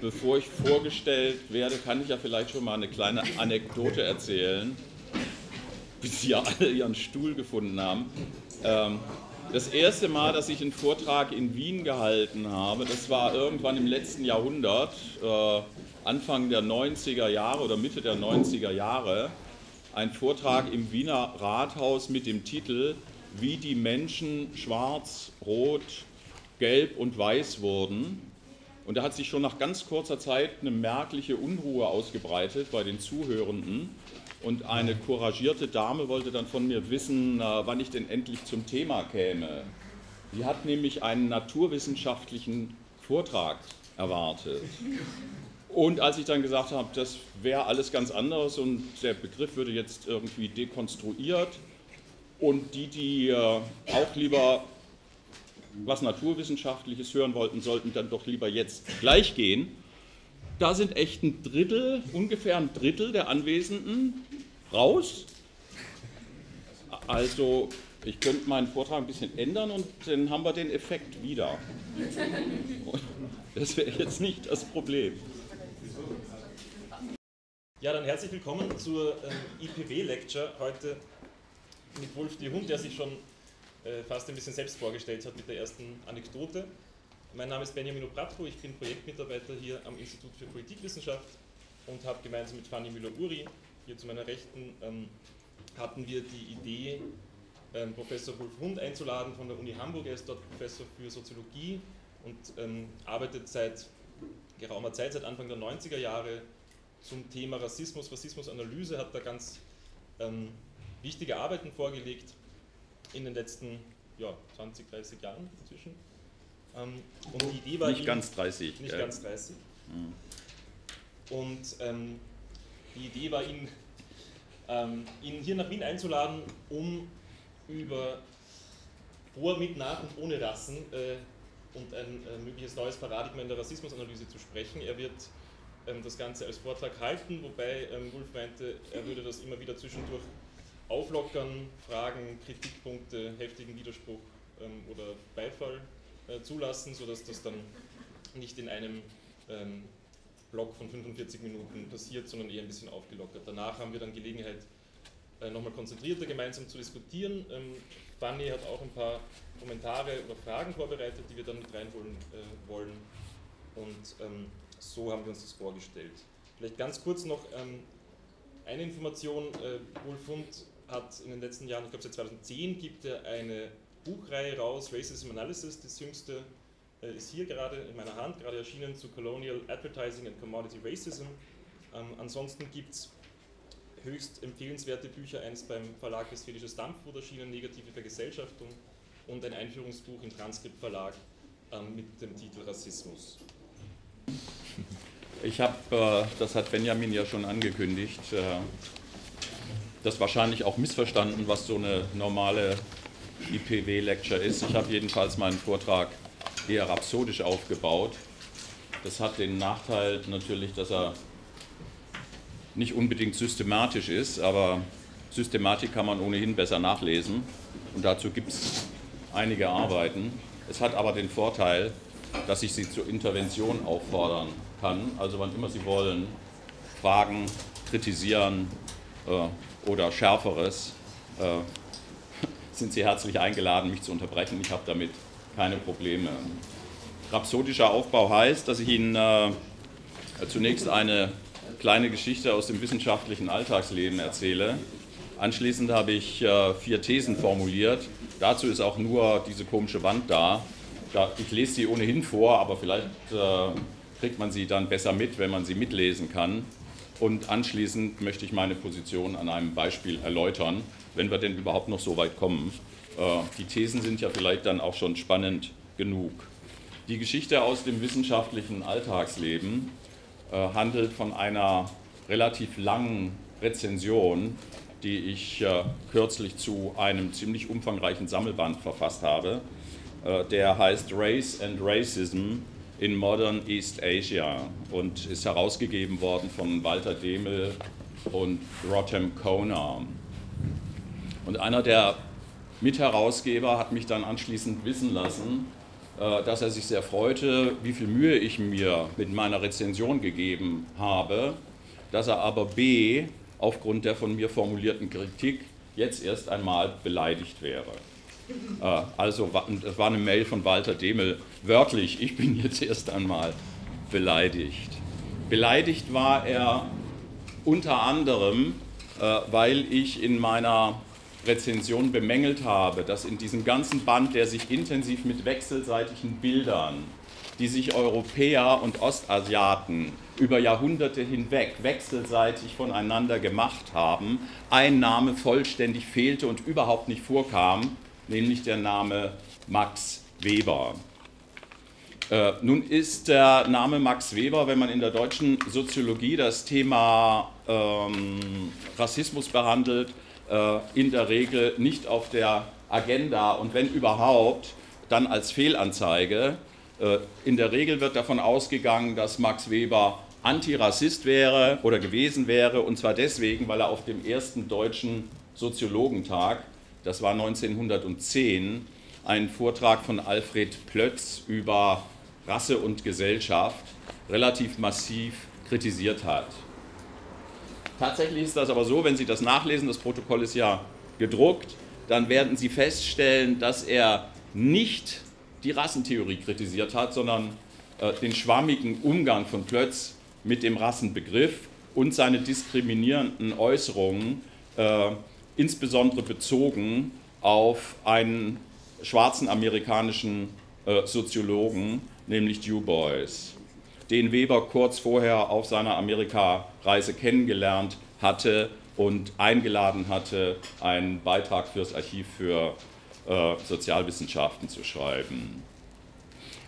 bevor ich vorgestellt werde, kann ich ja vielleicht schon mal eine kleine Anekdote erzählen, bis Sie alle Ihren Stuhl gefunden haben. Ähm, das erste Mal, dass ich einen Vortrag in Wien gehalten habe, das war irgendwann im letzten Jahrhundert, äh, Anfang der 90er Jahre oder Mitte der 90er Jahre, ein Vortrag im Wiener Rathaus mit dem Titel Wie die Menschen schwarz, rot, gelb und weiß wurden. Und da hat sich schon nach ganz kurzer Zeit eine merkliche Unruhe ausgebreitet bei den Zuhörenden. Und eine couragierte Dame wollte dann von mir wissen, äh, wann ich denn endlich zum Thema käme. Sie hat nämlich einen naturwissenschaftlichen Vortrag erwartet. Und als ich dann gesagt habe, das wäre alles ganz anders und der Begriff würde jetzt irgendwie dekonstruiert und die, die äh, auch lieber was Naturwissenschaftliches hören wollten, sollten dann doch lieber jetzt gleich gehen. Da sind echt ein Drittel, ungefähr ein Drittel der Anwesenden raus. Also ich könnte meinen Vortrag ein bisschen ändern und dann haben wir den Effekt wieder. Das wäre jetzt nicht das Problem. Ja, dann herzlich willkommen zur ähm, IPW-Lecture heute mit Wolf de Hund, der sich schon äh, fast ein bisschen selbst vorgestellt hat mit der ersten Anekdote. Mein Name ist Benjamin Opratko, ich bin Projektmitarbeiter hier am Institut für Politikwissenschaft und habe gemeinsam mit Fanny Müller-Uri, hier zu meiner Rechten, ähm, hatten wir die Idee, ähm, Professor Wolf Hund einzuladen von der Uni Hamburg. Er ist dort Professor für Soziologie und ähm, arbeitet seit geraumer Zeit, seit Anfang der 90er Jahre zum Thema Rassismus, Rassismusanalyse, hat da ganz ähm, wichtige Arbeiten vorgelegt in den letzten ja, 20, 30 Jahren inzwischen. Ähm, und die Idee war nicht ihn, ganz 30. Nicht ja. ganz 30. Mhm. Und ähm, die Idee war, ihn, ähm, ihn hier nach Wien einzuladen, um über vor, mit, nach und ohne Rassen äh, und ein äh, mögliches neues Paradigma in der Rassismusanalyse zu sprechen. Er wird ähm, das Ganze als Vortrag halten, wobei ähm, Wolf meinte, er würde das immer wieder zwischendurch auflockern, Fragen, Kritikpunkte, heftigen Widerspruch ähm, oder Beifall äh, zulassen, sodass das dann nicht in einem ähm, Block von 45 Minuten passiert, sondern eher ein bisschen aufgelockert. Danach haben wir dann Gelegenheit, äh, nochmal konzentrierter gemeinsam zu diskutieren. Ähm, Fanny hat auch ein paar Kommentare oder Fragen vorbereitet, die wir dann mit reinholen äh, wollen. Und ähm, so haben wir uns das vorgestellt. Vielleicht ganz kurz noch ähm, eine Information. Äh, Wolfund hat in den letzten Jahren, ich glaube seit 2010, gibt er eine Buchreihe raus, Racism Analysis. Das jüngste äh, ist hier gerade in meiner Hand, gerade erschienen zu Colonial Advertising and Commodity Racism. Ähm, ansonsten gibt es höchst empfehlenswerte Bücher, eines beim Verlag Westfälisches Dampfboot erschienen, Negative Vergesellschaftung und ein Einführungsbuch im Transkriptverlag ähm, mit dem Titel Rassismus. Ich habe, äh, das hat Benjamin ja schon angekündigt, äh, das wahrscheinlich auch missverstanden, was so eine normale IPW-Lecture ist. Ich habe jedenfalls meinen Vortrag eher rhapsodisch aufgebaut. Das hat den Nachteil natürlich, dass er nicht unbedingt systematisch ist, aber Systematik kann man ohnehin besser nachlesen und dazu gibt es einige Arbeiten. Es hat aber den Vorteil, dass ich Sie zur Intervention auffordern kann, also wann immer Sie wollen, fragen, kritisieren äh, oder schärferes, äh, sind Sie herzlich eingeladen, mich zu unterbrechen. Ich habe damit keine Probleme. Rhapsodischer Aufbau heißt, dass ich Ihnen äh, zunächst eine kleine Geschichte aus dem wissenschaftlichen Alltagsleben erzähle. Anschließend habe ich äh, vier Thesen formuliert. Dazu ist auch nur diese komische Wand da. Ich lese sie ohnehin vor, aber vielleicht äh, kriegt man sie dann besser mit, wenn man sie mitlesen kann. Und anschließend möchte ich meine Position an einem Beispiel erläutern, wenn wir denn überhaupt noch so weit kommen. Äh, die Thesen sind ja vielleicht dann auch schon spannend genug. Die Geschichte aus dem wissenschaftlichen Alltagsleben äh, handelt von einer relativ langen Rezension, die ich äh, kürzlich zu einem ziemlich umfangreichen Sammelband verfasst habe. Der heißt Race and Racism in Modern East Asia und ist herausgegeben worden von Walter Demel und Rotem Kona. Und einer der Mitherausgeber hat mich dann anschließend wissen lassen, äh, dass er sich sehr freute, wie viel Mühe ich mir mit meiner Rezension gegeben habe, dass er aber B aufgrund der von mir formulierten Kritik jetzt erst einmal beleidigt wäre. Äh, also das war eine Mail von Walter Demel, wörtlich, ich bin jetzt erst einmal beleidigt. Beleidigt war er unter anderem, äh, weil ich in meiner Rezension bemängelt habe, dass in diesem ganzen Band, der sich intensiv mit wechselseitigen Bildern, die sich Europäer und Ostasiaten über Jahrhunderte hinweg wechselseitig voneinander gemacht haben, ein Name vollständig fehlte und überhaupt nicht vorkam, nämlich der Name Max Weber. Äh, nun ist der Name Max Weber, wenn man in der deutschen Soziologie das Thema ähm, Rassismus behandelt, äh, in der Regel nicht auf der Agenda und wenn überhaupt, dann als Fehlanzeige. Äh, in der Regel wird davon ausgegangen, dass Max Weber Antirassist wäre oder gewesen wäre, und zwar deswegen, weil er auf dem ersten deutschen Soziologentag, das war 1910, einen Vortrag von Alfred Plötz über Rasse und Gesellschaft relativ massiv kritisiert hat. Tatsächlich ist das aber so, wenn Sie das nachlesen, das Protokoll ist ja gedruckt, dann werden Sie feststellen, dass er nicht die Rassentheorie kritisiert hat, sondern äh, den schwammigen Umgang von Plötz mit dem Rassenbegriff und seine diskriminierenden Äußerungen, äh, insbesondere bezogen auf einen schwarzen amerikanischen äh, Soziologen, nämlich Du Bois, den Weber kurz vorher auf seiner Amerikareise kennengelernt hatte und eingeladen hatte, einen Beitrag fürs Archiv für äh, Sozialwissenschaften zu schreiben.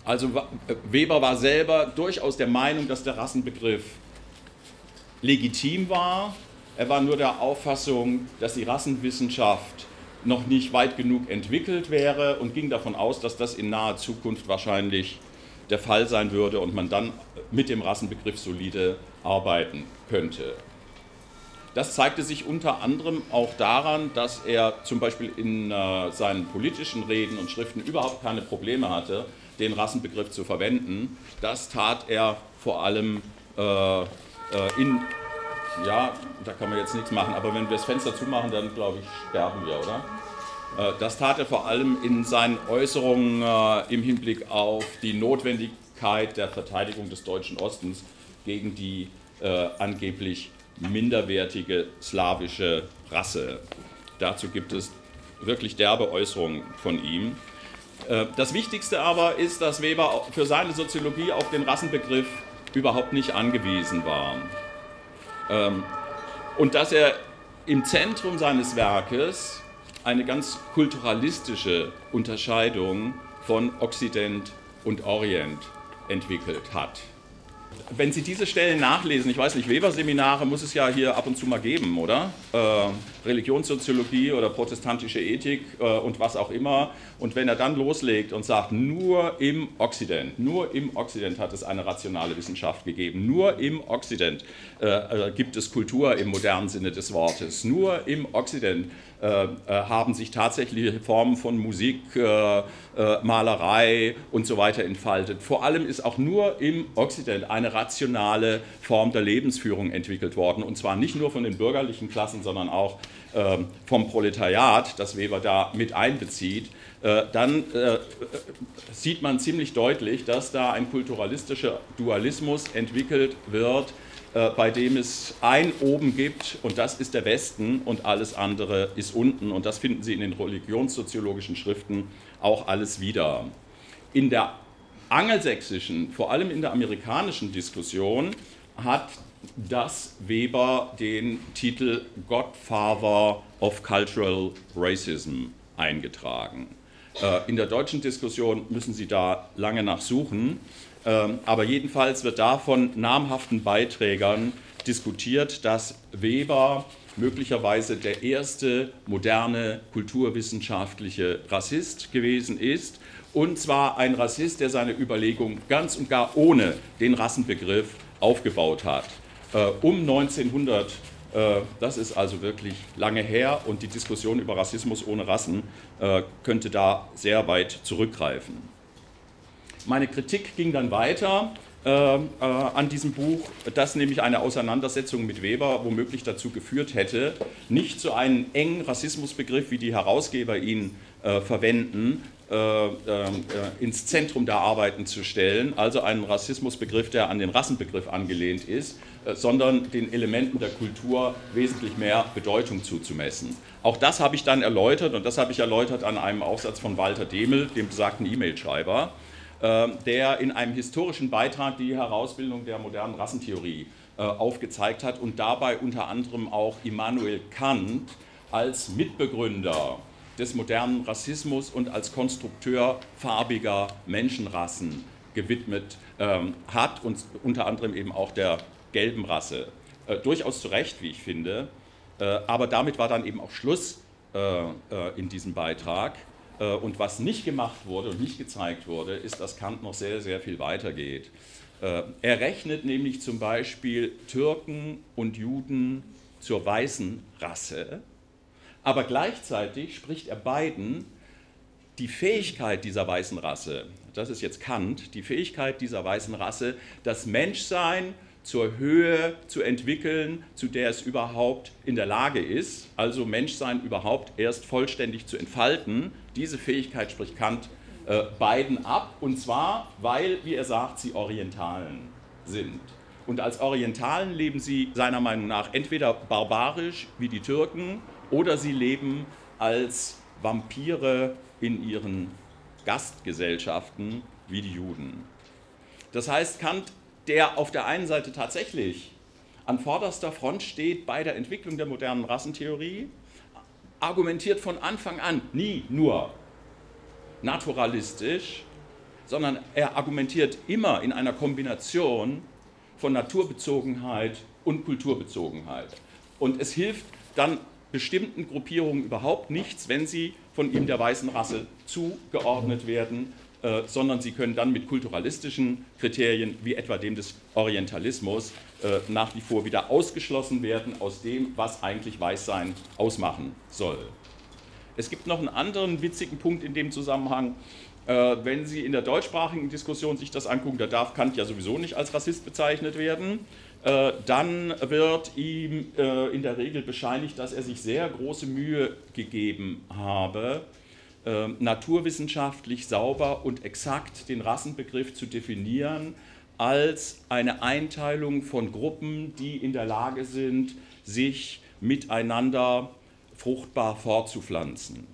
Also Weber war selber durchaus der Meinung, dass der Rassenbegriff legitim war. Er war nur der Auffassung, dass die Rassenwissenschaft noch nicht weit genug entwickelt wäre und ging davon aus, dass das in naher Zukunft wahrscheinlich der Fall sein würde und man dann mit dem Rassenbegriff solide arbeiten könnte. Das zeigte sich unter anderem auch daran, dass er zum Beispiel in äh, seinen politischen Reden und Schriften überhaupt keine Probleme hatte, den Rassenbegriff zu verwenden. Das tat er vor allem äh, äh, in, ja, da kann man jetzt nichts machen, aber wenn wir das Fenster zumachen, dann glaube ich, sterben wir, oder? Äh, das tat er vor allem in seinen Äußerungen äh, im Hinblick auf die Notwendigkeit der Verteidigung des deutschen Ostens gegen die äh, angeblich minderwertige slawische Rasse. Dazu gibt es wirklich derbe Äußerungen von ihm. Äh, das Wichtigste aber ist, dass Weber für seine Soziologie auf den Rassenbegriff überhaupt nicht angewiesen war. Ähm, und dass er im Zentrum seines Werkes eine ganz kulturalistische Unterscheidung von Okzident und Orient entwickelt hat wenn Sie diese Stellen nachlesen, ich weiß nicht, Weber-Seminare muss es ja hier ab und zu mal geben, oder? Religionssoziologie oder protestantische Ethik äh, und was auch immer. Und wenn er dann loslegt und sagt, nur im Okzident, nur im Okzident hat es eine rationale Wissenschaft gegeben, nur im Okzident äh, äh gibt es Kultur im modernen Sinne des Wortes, nur im Okzident äh, äh, haben sich tatsächliche Formen von Musik, Malerei und so weiter entfaltet. Vor allem ist auch nur im Okzident eine rationale Form der Lebensführung entwickelt worden. Und zwar nicht nur von den bürgerlichen Klassen, sondern auch vom Proletariat, das Weber da mit einbezieht. Äh, dann äh, sieht man ziemlich deutlich, dass da ein kulturalistischer Dualismus entwickelt wird, äh, bei dem es ein oben gibt und das ist der Westen und alles andere ist unten. Und das finden Sie in den religionssoziologischen Schriften auch alles wieder. In der angelsächsischen, vor allem in der amerikanischen Diskussion, hat das Weber den Titel Godfather of Cultural Racism eingetragen. Äh, in der deutschen Diskussion müssen Sie da lange nachsuchen, ähm, aber jedenfalls wird da von namhaften Beiträgern diskutiert, dass Weber möglicherweise der erste moderne kulturwissenschaftliche Rassist gewesen ist und zwar ein Rassist, der seine Überlegung ganz und gar ohne den Rassenbegriff aufgebaut hat. Äh, um 1900, äh, das ist also wirklich lange her und die Diskussion über Rassismus ohne Rassen äh, könnte da sehr weit zurückgreifen. Meine Kritik ging dann weiter an diesem Buch, das nämlich eine Auseinandersetzung mit Weber womöglich dazu geführt hätte, nicht zu einem engen Rassismusbegriff, wie die Herausgeber ihn äh, verwenden, äh, äh, ins Zentrum der Arbeiten zu stellen, also einen Rassismusbegriff, der an den Rassenbegriff angelehnt ist, äh, sondern den Elementen der Kultur wesentlich mehr Bedeutung zuzumessen. Auch das habe ich dann erläutert und das habe ich erläutert an einem Aufsatz von Walter Demel, dem besagten E-Mail-Schreiber, äh, der in einem historischen Beitrag die Herausbildung der modernen Rassentheorie äh, aufgezeigt hat und dabei unter anderem auch Immanuel Kant als Mitbegründer des modernen Rassismus und als Konstrukteur farbiger Menschenrassen gewidmet ähm, hat und unter anderem eben auch der gelben Rasse. Äh, durchaus zu Recht, wie ich finde. Äh, aber damit war dann eben auch Schluss äh, äh in diesem Beitrag. Äh, und was nicht gemacht wurde und nicht gezeigt wurde, ist, dass Kant noch sehr, sehr viel weiter geht. Äh, er rechnet nämlich zum Beispiel Türken und Juden zur weißen Rasse, aber gleichzeitig spricht er beiden die Fähigkeit dieser weißen Rasse, das ist jetzt Kant, die Fähigkeit dieser weißen Rasse, das Menschsein zur Höhe zu entwickeln, zu der es überhaupt in der Lage ist, also Menschsein überhaupt erst vollständig zu entfalten. Diese Fähigkeit spricht Kant äh, beiden ab, und zwar, weil, wie er sagt, sie Orientalen sind. Und als Orientalen leben sie seiner Meinung nach entweder barbarisch wie die Türken oder sie leben als Vampire in ihren Gastgesellschaften wie die Juden. Das heißt, Kant der auf der einen Seite tatsächlich an vorderster Front steht bei der Entwicklung der modernen Rassentheorie, argumentiert von Anfang an nie nur naturalistisch, sondern er argumentiert immer in einer Kombination von Naturbezogenheit und Kulturbezogenheit. Und es hilft dann bestimmten Gruppierungen überhaupt nichts, wenn sie von ihm der weißen Rasse zugeordnet werden äh, sondern sie können dann mit kulturalistischen Kriterien wie etwa dem des Orientalismus äh, nach wie vor wieder ausgeschlossen werden aus dem, was eigentlich Weißsein ausmachen soll. Es gibt noch einen anderen witzigen Punkt in dem Zusammenhang. Äh, wenn Sie in der deutschsprachigen Diskussion sich das angucken, da darf Kant ja sowieso nicht als Rassist bezeichnet werden. Äh, dann wird ihm äh, in der Regel bescheinigt, dass er sich sehr große Mühe gegeben habe, äh, naturwissenschaftlich sauber und exakt den Rassenbegriff zu definieren als eine Einteilung von Gruppen, die in der Lage sind, sich miteinander fruchtbar fortzupflanzen.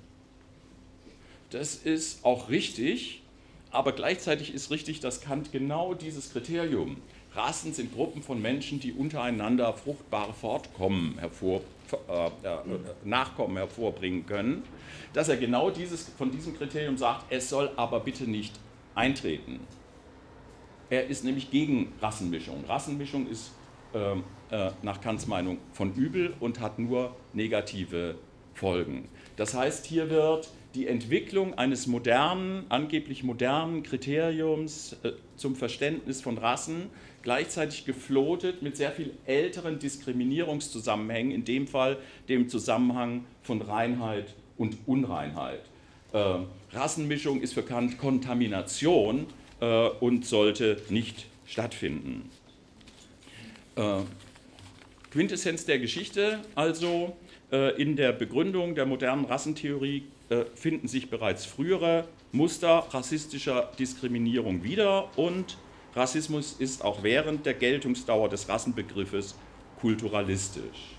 Das ist auch richtig, aber gleichzeitig ist richtig, dass Kant genau dieses Kriterium, Rassen sind Gruppen von Menschen, die untereinander fruchtbare Fortkommen hervor, äh, äh, Nachkommen hervorbringen können, dass er genau dieses, von diesem Kriterium sagt, es soll aber bitte nicht eintreten. Er ist nämlich gegen Rassenmischung. Rassenmischung ist ähm, äh, nach Kants Meinung von übel und hat nur negative Folgen. Das heißt, hier wird die Entwicklung eines modernen, angeblich modernen Kriteriums äh, zum Verständnis von Rassen gleichzeitig geflotet mit sehr viel älteren Diskriminierungszusammenhängen, in dem Fall dem Zusammenhang von Reinheit und Unreinheit. Äh, Rassenmischung ist für Kant Kontamination äh, und sollte nicht stattfinden. Äh, Quintessenz der Geschichte also äh, in der Begründung der modernen Rassentheorie äh, finden sich bereits frühere Muster rassistischer Diskriminierung wieder und Rassismus ist auch während der Geltungsdauer des Rassenbegriffes kulturalistisch.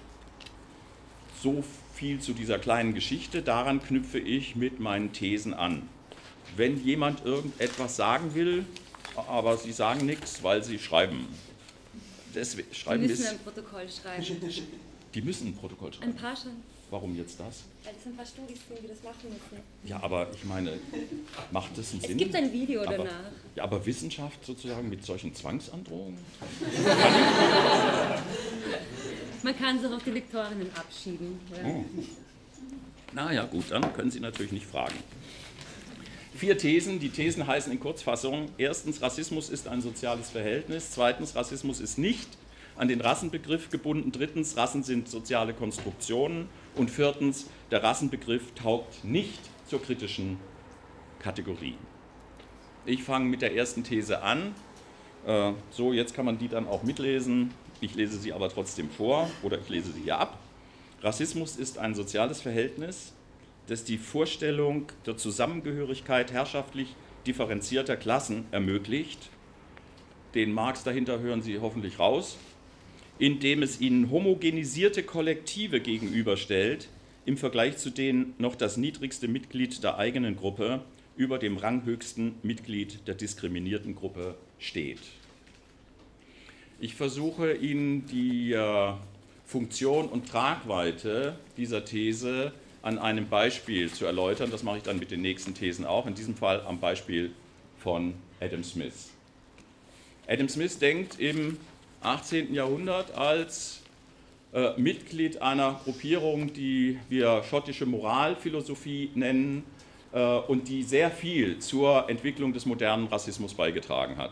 So viel zu dieser kleinen Geschichte. Daran knüpfe ich mit meinen Thesen an. Wenn jemand irgendetwas sagen will, aber Sie sagen nichts, weil Sie schreiben. Deswegen, schreiben die müssen ein Protokoll schreiben. Die müssen ein Protokoll schreiben. Ein paar schon. Warum jetzt das? Weil es ein paar Studis sind, die das machen müssen. Ja, aber ich meine, macht das einen es Sinn? Es gibt ein Video aber, danach. Ja, aber Wissenschaft sozusagen mit solchen Zwangsandrohungen? Man kann sich auf die Lektorinnen abschieben. Ja. Oh. Na ja, gut, dann können Sie natürlich nicht fragen. Vier Thesen. Die Thesen heißen in Kurzfassung: Erstens, Rassismus ist ein soziales Verhältnis. Zweitens, Rassismus ist nicht an den Rassenbegriff gebunden. Drittens, Rassen sind soziale Konstruktionen. Und viertens, der Rassenbegriff taugt nicht zur kritischen Kategorie. Ich fange mit der ersten These an. Äh, so, jetzt kann man die dann auch mitlesen. Ich lese sie aber trotzdem vor oder ich lese sie hier ab. Rassismus ist ein soziales Verhältnis, das die Vorstellung der Zusammengehörigkeit herrschaftlich differenzierter Klassen ermöglicht. Den Marx dahinter hören Sie hoffentlich raus, indem es ihnen homogenisierte Kollektive gegenüberstellt, im Vergleich zu denen noch das niedrigste Mitglied der eigenen Gruppe über dem ranghöchsten Mitglied der diskriminierten Gruppe steht. Ich versuche Ihnen die äh, Funktion und Tragweite dieser These an einem Beispiel zu erläutern. Das mache ich dann mit den nächsten Thesen auch, in diesem Fall am Beispiel von Adam Smith. Adam Smith denkt im 18. Jahrhundert als äh, Mitglied einer Gruppierung, die wir schottische Moralphilosophie nennen äh, und die sehr viel zur Entwicklung des modernen Rassismus beigetragen hat.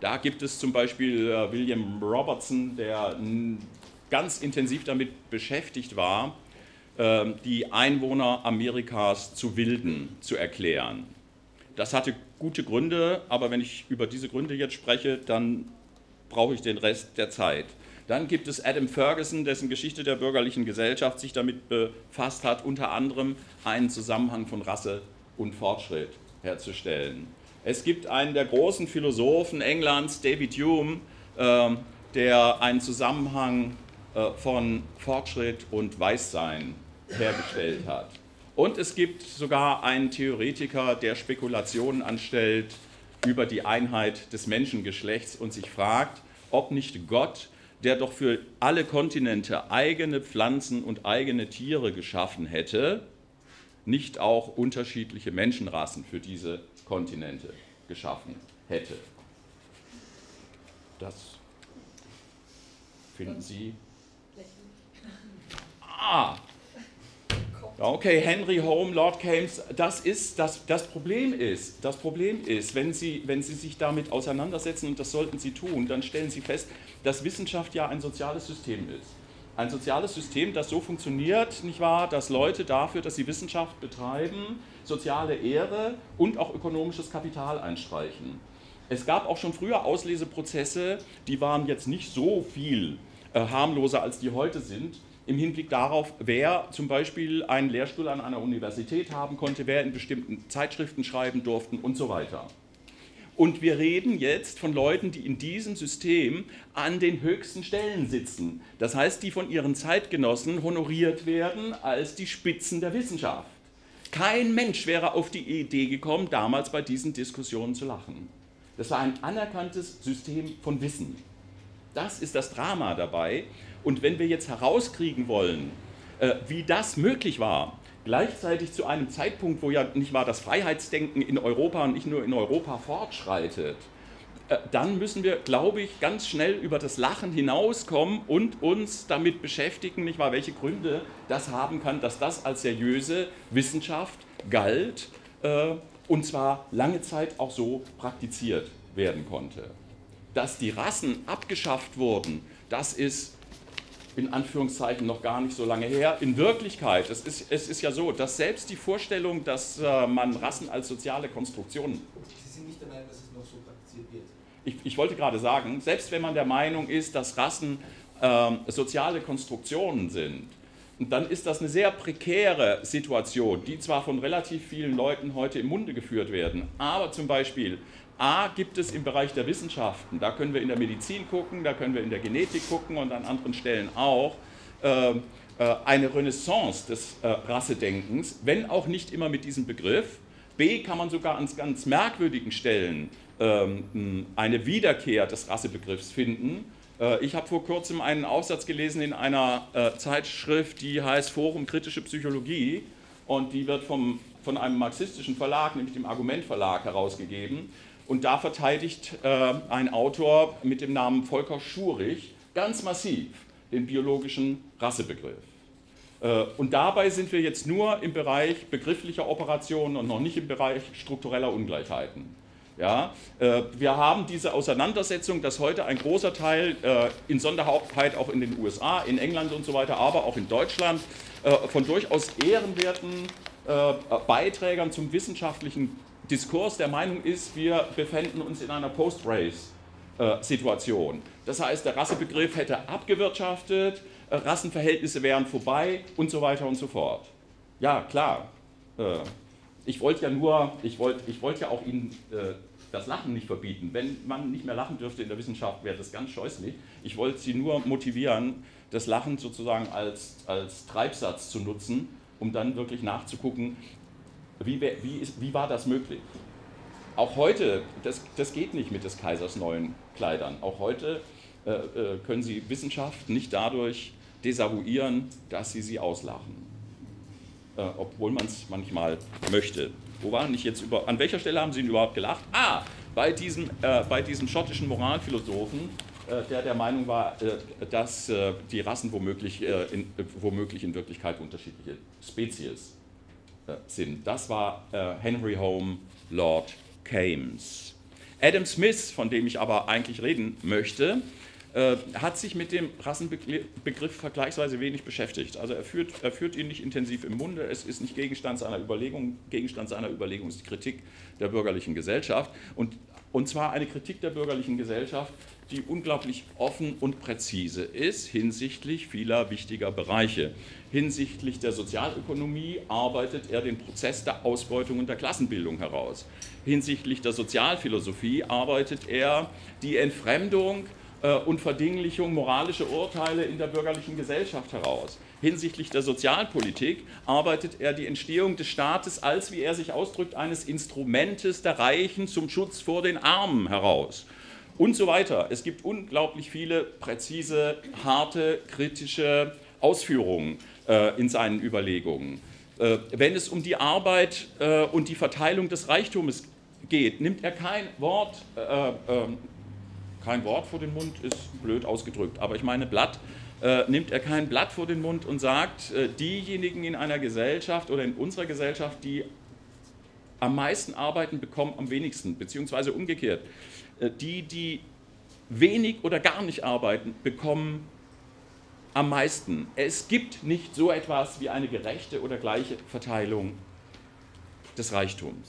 Da gibt es zum Beispiel äh, William Robertson, der ganz intensiv damit beschäftigt war, ähm, die Einwohner Amerikas zu Wilden zu erklären. Das hatte gute Gründe, aber wenn ich über diese Gründe jetzt spreche, dann brauche ich den Rest der Zeit. Dann gibt es Adam Ferguson, dessen Geschichte der bürgerlichen Gesellschaft sich damit befasst hat, unter anderem einen Zusammenhang von Rasse und Fortschritt herzustellen. Es gibt einen der großen Philosophen Englands, David Hume, äh, der einen Zusammenhang äh, von Fortschritt und Weißsein hergestellt hat. Und es gibt sogar einen Theoretiker, der Spekulationen anstellt über die Einheit des Menschengeschlechts und sich fragt, ob nicht Gott, der doch für alle Kontinente eigene Pflanzen und eigene Tiere geschaffen hätte, nicht auch unterschiedliche Menschenrassen für diese Kontinente geschaffen hätte. Das finden Sie. Ah, okay, Henry Home, Lord Kames, das ist, das, das Problem ist, das Problem ist, wenn Sie, wenn Sie sich damit auseinandersetzen, und das sollten Sie tun, dann stellen Sie fest, dass Wissenschaft ja ein soziales System ist ein soziales System, das so funktioniert, nicht wahr, dass Leute dafür, dass sie Wissenschaft betreiben, soziale Ehre und auch ökonomisches Kapital einstreichen. Es gab auch schon früher Ausleseprozesse, die waren jetzt nicht so viel äh, harmloser, als die heute sind, im Hinblick darauf, wer zum Beispiel einen Lehrstuhl an einer Universität haben konnte, wer in bestimmten Zeitschriften schreiben durften und so weiter. Und wir reden jetzt von Leuten, die in diesem System an den höchsten Stellen sitzen. Das heißt, die von ihren Zeitgenossen honoriert werden als die Spitzen der Wissenschaft. Kein Mensch wäre auf die Idee gekommen, damals bei diesen Diskussionen zu lachen. Das war ein anerkanntes System von Wissen. Das ist das Drama dabei. Und wenn wir jetzt herauskriegen wollen, äh, wie das möglich war, gleichzeitig zu einem Zeitpunkt, wo ja nicht wahr das Freiheitsdenken in Europa und nicht nur in Europa fortschreitet, äh, dann müssen wir, glaube ich, ganz schnell über das Lachen hinauskommen und uns damit beschäftigen, nicht wahr, welche Gründe das haben kann, dass das als seriöse Wissenschaft galt äh, und zwar lange Zeit auch so praktiziert werden konnte. Dass die Rassen abgeschafft wurden, das ist in Anführungszeichen noch gar nicht so lange her. In Wirklichkeit, es ist, es ist ja so, dass selbst die Vorstellung, dass äh, man Rassen als soziale Konstruktionen. Sie sind nicht der Meinung, dass es noch so praktiziert wird? Ich, ich wollte gerade sagen, selbst wenn man der Meinung ist, dass Rassen äh, soziale Konstruktionen sind, dann ist das eine sehr prekäre Situation, die zwar von relativ vielen Leuten heute im Munde geführt werden, aber zum Beispiel A gibt es im Bereich der Wissenschaften, da können wir in der Medizin gucken, da können wir in der Genetik gucken und an anderen Stellen auch, äh, äh, eine Renaissance des äh, Rassedenkens, wenn auch nicht immer mit diesem Begriff. B kann man sogar an ganz merkwürdigen Stellen ähm, eine Wiederkehr des Rassebegriffs finden. Ich habe vor kurzem einen Aufsatz gelesen in einer Zeitschrift, die heißt Forum Kritische Psychologie und die wird vom, von einem marxistischen Verlag, nämlich dem Argument Verlag, herausgegeben. Und da verteidigt äh, ein Autor mit dem Namen Volker Schurich ganz massiv den biologischen Rassebegriff. Äh, und dabei sind wir jetzt nur im Bereich begrifflicher Operationen und noch nicht im Bereich struktureller Ungleichheiten. Ja, äh, wir haben diese Auseinandersetzung, dass heute ein großer Teil, äh, in Sonderheit auch in den USA, in England und so weiter, aber auch in Deutschland, äh, von durchaus ehrenwerten äh, Beiträgern zum wissenschaftlichen Diskurs der Meinung ist, wir befinden uns in einer Post-Race-Situation. Das heißt, der Rassebegriff hätte abgewirtschaftet, äh, Rassenverhältnisse wären vorbei und so weiter und so fort. Ja, klar. Äh, ich wollte ja nur, ich wollte ich wollt ja auch Ihnen äh, das Lachen nicht verbieten. Wenn man nicht mehr lachen dürfte in der Wissenschaft, wäre das ganz scheußlich. Ich wollte Sie nur motivieren, das Lachen sozusagen als, als Treibsatz zu nutzen, um dann wirklich nachzugucken, wie, wie, ist, wie war das möglich? Auch heute, das, das geht nicht mit des Kaisers neuen Kleidern. Auch heute äh, äh, können Sie Wissenschaft nicht dadurch desavouieren, dass Sie sie auslachen. Äh, obwohl man es manchmal möchte. Wo waren nicht jetzt über, an welcher Stelle haben Sie ihn überhaupt gelacht? Ah, bei diesem, äh, bei diesem schottischen Moralphilosophen, äh, der der Meinung war, äh, dass äh, die Rassen womöglich, in, womöglich in Wirklichkeit unterschiedliche Spezies sind. Das war Henry Home Lord Kames. Adam Smith, von dem ich aber eigentlich reden möchte, äh, hat sich mit dem Rassenbegriff vergleichsweise wenig beschäftigt. Also er führt, er führt ihn nicht intensiv im Munde, es ist nicht Gegenstand seiner Überlegung, Gegenstand seiner Überlegung ist die Kritik der bürgerlichen Gesellschaft und, und zwar eine Kritik der bürgerlichen Gesellschaft, die unglaublich offen und präzise ist hinsichtlich vieler wichtiger Bereiche. Hinsichtlich der Sozialökonomie arbeitet er den Prozess der Ausbeutung und der Klassenbildung heraus. Hinsichtlich der Sozialphilosophie arbeitet er die Entfremdung äh, und Verdinglichung moralischer Urteile in der bürgerlichen Gesellschaft heraus. Hinsichtlich der Sozialpolitik arbeitet er die Entstehung des Staates als, wie er sich ausdrückt, eines Instrumentes der Reichen zum Schutz vor den Armen heraus. Und so weiter. Es gibt unglaublich viele präzise, harte, kritische Ausführungen äh, in seinen Überlegungen. Äh, wenn es um die Arbeit äh, und die Verteilung des Reichtums geht, nimmt er kein Wort äh, ähm, kein Wort vor den Mund ist blöd ausgedrückt, aber ich meine Blatt, äh, nimmt er kein Blatt vor den Mund und sagt, äh, diejenigen in einer Gesellschaft oder in unserer Gesellschaft, die am meisten arbeiten, bekommen am wenigsten, beziehungsweise umgekehrt. Äh, die, die wenig oder gar nicht arbeiten, bekommen am meisten. Es gibt nicht so etwas wie eine gerechte oder gleiche Verteilung des Reichtums.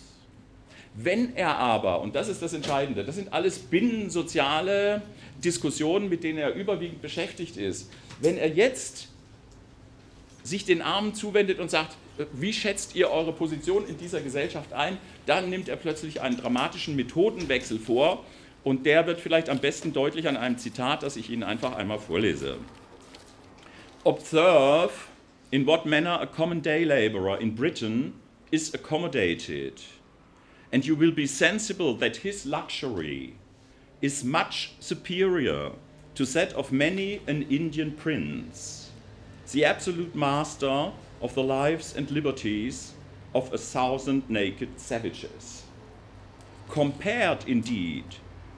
Wenn er aber, und das ist das Entscheidende, das sind alles binnensoziale Diskussionen, mit denen er überwiegend beschäftigt ist, wenn er jetzt sich den Armen zuwendet und sagt, wie schätzt ihr eure Position in dieser Gesellschaft ein, dann nimmt er plötzlich einen dramatischen Methodenwechsel vor und der wird vielleicht am besten deutlich an einem Zitat, das ich Ihnen einfach einmal vorlese. Observe in what manner a common day laborer in Britain is accommodated and you will be sensible that his luxury is much superior to that of many an Indian prince, the absolute master of the lives and liberties of a thousand naked savages. Compared, indeed,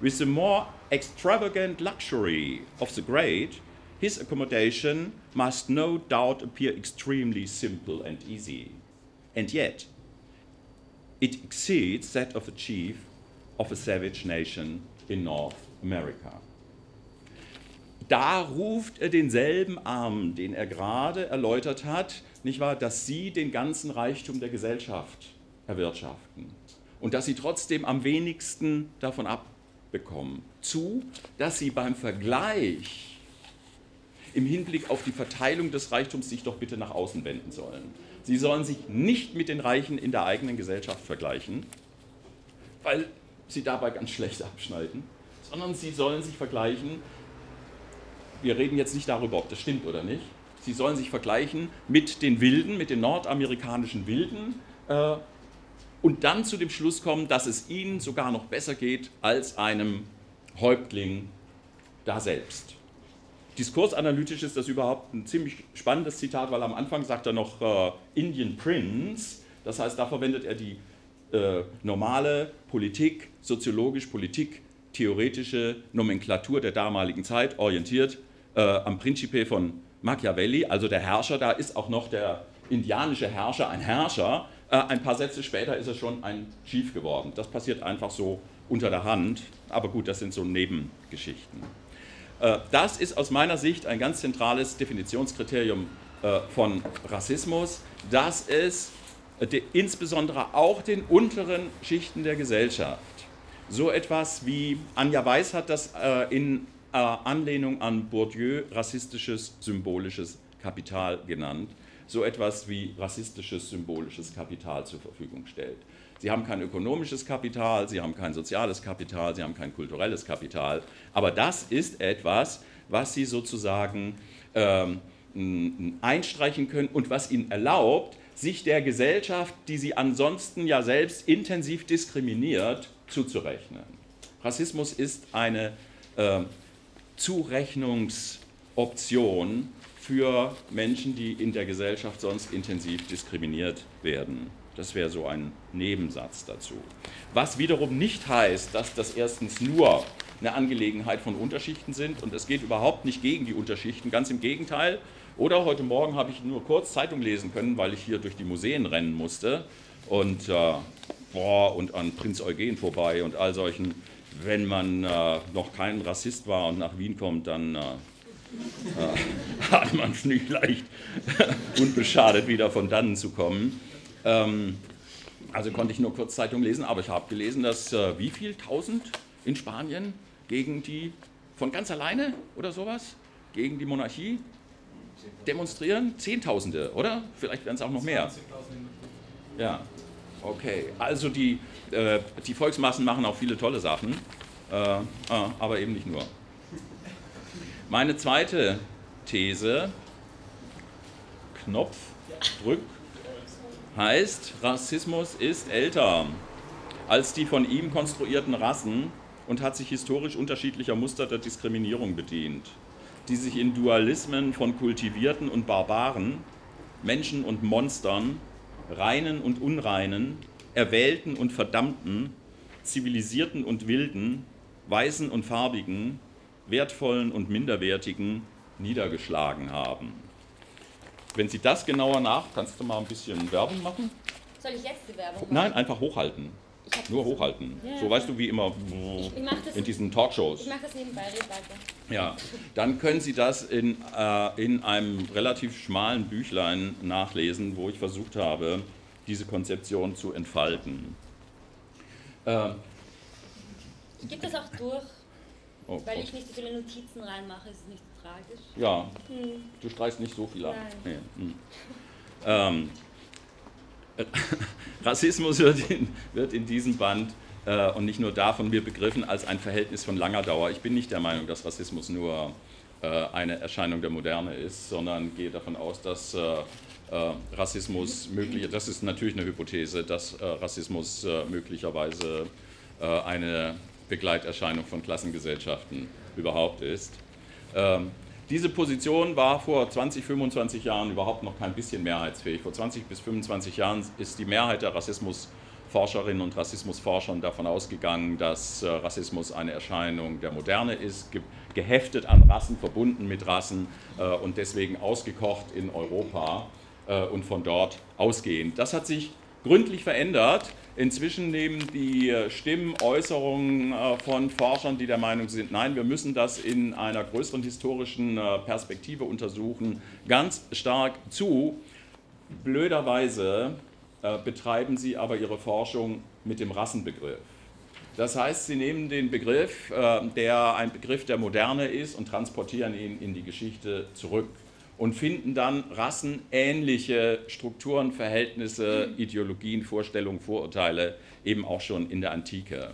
with the more extravagant luxury of the great, his accommodation must no doubt appear extremely simple and easy. And yet, it exceeds that of a chief of a savage nation in North America. Da ruft er denselben Armen, den er gerade erläutert hat, nicht wahr, dass sie den ganzen Reichtum der Gesellschaft erwirtschaften und dass sie trotzdem am wenigsten davon abbekommen, zu, dass sie beim Vergleich im Hinblick auf die Verteilung des Reichtums sich doch bitte nach außen wenden sollen. Sie sollen sich nicht mit den Reichen in der eigenen Gesellschaft vergleichen, weil sie dabei ganz schlecht abschneiden, sondern sie sollen sich vergleichen, wir reden jetzt nicht darüber, ob das stimmt oder nicht, sie sollen sich vergleichen mit den Wilden, mit den nordamerikanischen Wilden äh, und dann zu dem Schluss kommen, dass es ihnen sogar noch besser geht als einem Häuptling da selbst diskursanalytisch ist das überhaupt ein ziemlich spannendes Zitat, weil am Anfang sagt er noch äh, Indian Prince, das heißt, da verwendet er die äh, normale Politik, soziologisch, Politik, theoretische Nomenklatur der damaligen Zeit, orientiert äh, am Principe von Machiavelli, also der Herrscher, da ist auch noch der indianische Herrscher ein Herrscher. Äh, ein paar Sätze später ist er schon ein Chief geworden. Das passiert einfach so unter der Hand, aber gut, das sind so Nebengeschichten. Äh, das ist aus meiner Sicht ein ganz zentrales Definitionskriterium äh, von Rassismus, dass es de, insbesondere auch den unteren Schichten der Gesellschaft. So etwas wie Anja Weiß hat das in Anlehnung an Bourdieu rassistisches symbolisches Kapital genannt, so etwas wie rassistisches symbolisches Kapital zur Verfügung stellt. Sie haben kein ökonomisches Kapital, sie haben kein soziales Kapital, sie haben kein kulturelles Kapital, aber das ist etwas, was sie sozusagen ähm, einstreichen können und was ihnen erlaubt, sich der Gesellschaft, die sie ansonsten ja selbst intensiv diskriminiert, zuzurechnen. Rassismus ist eine äh, Zurechnungsoption für Menschen, die in der Gesellschaft sonst intensiv diskriminiert werden. Das wäre so ein Nebensatz dazu. Was wiederum nicht heißt, dass das erstens nur eine Angelegenheit von Unterschichten sind und es geht überhaupt nicht gegen die Unterschichten, ganz im Gegenteil. Oder heute Morgen habe ich nur kurz Zeitung lesen können, weil ich hier durch die Museen rennen musste und, äh, boah, und an Prinz Eugen vorbei und all solchen. Wenn man äh, noch kein Rassist war und nach Wien kommt, dann äh, hat man es nicht leicht, unbeschadet wieder von dannen zu kommen. Ähm, also konnte ich nur kurz Zeitung lesen, aber ich habe gelesen, dass äh, wie viel tausend in Spanien gegen die, von ganz alleine oder sowas, gegen die Monarchie demonstrieren? Zehntausende, oder? Vielleicht werden es auch noch mehr. Ja, okay. Also die, äh, die Volksmassen machen auch viele tolle Sachen, äh, äh aber eben nicht nur. Meine zweite These, Knopf, drück, heißt, Rassismus ist älter als die von ihm konstruierten Rassen und hat sich historisch unterschiedlicher Muster der Diskriminierung bedient, die sich in Dualismen von Kultivierten und Barbaren, Menschen und Monstern, Reinen und Unreinen, Erwählten und Verdammten, Zivilisierten und Wilden, Weißen und Farbigen, Wertvollen und Minderwertigen niedergeschlagen haben. Wenn Sie das genauer nach, kannst du mal ein bisschen Werbung machen? Soll ich jetzt die Werbung machen? Nein, einfach hochhalten. Nur hochhalten. Ja, so weißt du, wie immer ich, ich in diesen Talkshows. Ich mache das nebenbei, weiter. Ja, dann können Sie das in, äh, in einem relativ schmalen Büchlein nachlesen, wo ich versucht habe, diese Konzeption zu entfalten. Äh, ich gebe das auch durch, oh, weil ich nicht so viele Notizen reinmache, ist es nicht tragisch. Ja, hm. du streichst nicht so viel ab. Nee. Hm. Ähm, Rassismus wird in, wird in diesem Band äh, und nicht nur da von mir begriffen als ein Verhältnis von langer Dauer. Ich bin nicht der Meinung, dass Rassismus nur äh, eine Erscheinung der Moderne ist, sondern gehe davon aus, dass äh, äh Rassismus möglich, das ist natürlich eine Hypothese, dass äh, Rassismus äh, möglicherweise eine Begleiterscheinung von Klassengesellschaften überhaupt ist. Ähm, diese Position war vor 20, 25 Jahren überhaupt noch kein bisschen mehrheitsfähig. Vor 20 bis 25 Jahren ist die Mehrheit der Rassismusforscherinnen und Rassismusforschern davon ausgegangen, dass äh, Rassismus eine Erscheinung der Moderne ist, geheftet an Rassen, verbunden mit Rassen äh, und deswegen ausgekocht in Europa äh, und von dort ausgehend. Das hat sich gründlich verändert. Inzwischen nehmen die äh, Stimmen, Äußerungen äh, von Forschern, die der Meinung sind, nein, wir müssen das in einer größeren historischen äh, Perspektive untersuchen, ganz stark zu. Blöderweise betreiben sie aber ihre Forschung mit dem Rassenbegriff. Das heißt, sie nehmen den Begriff, der ein Begriff der Moderne ist, und transportieren ihn in die Geschichte zurück und finden dann rassenähnliche Strukturen, Verhältnisse, Ideologien, Vorstellungen, Vorurteile eben auch schon in der Antike.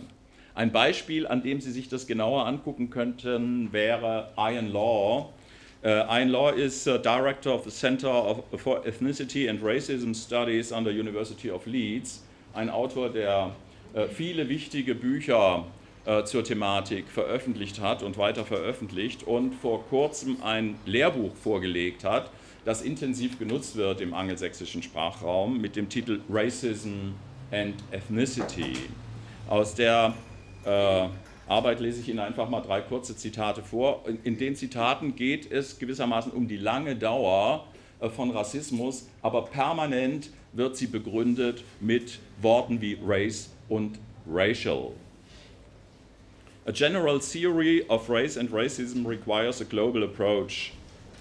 Ein Beispiel, an dem Sie sich das genauer angucken könnten, wäre Ian Law. Uh, Ian Law is uh, Director of the Center of, for Ethnicity and Racism Studies an der University of Leeds, ein Autor, der uh, viele wichtige Bücher äh, zur Thematik veröffentlicht hat und weiter veröffentlicht und vor kurzem ein Lehrbuch vorgelegt hat, das intensiv genutzt wird im angelsächsischen Sprachraum mit dem Titel Racism and Ethnicity. Aus der äh, Arbeit lese ich Ihnen einfach mal drei kurze Zitate vor. In, in den Zitaten geht es gewissermaßen um die lange Dauer äh, von Rassismus, aber permanent wird sie begründet mit Worten wie Race und Racial. A general theory of race and racism requires a global approach.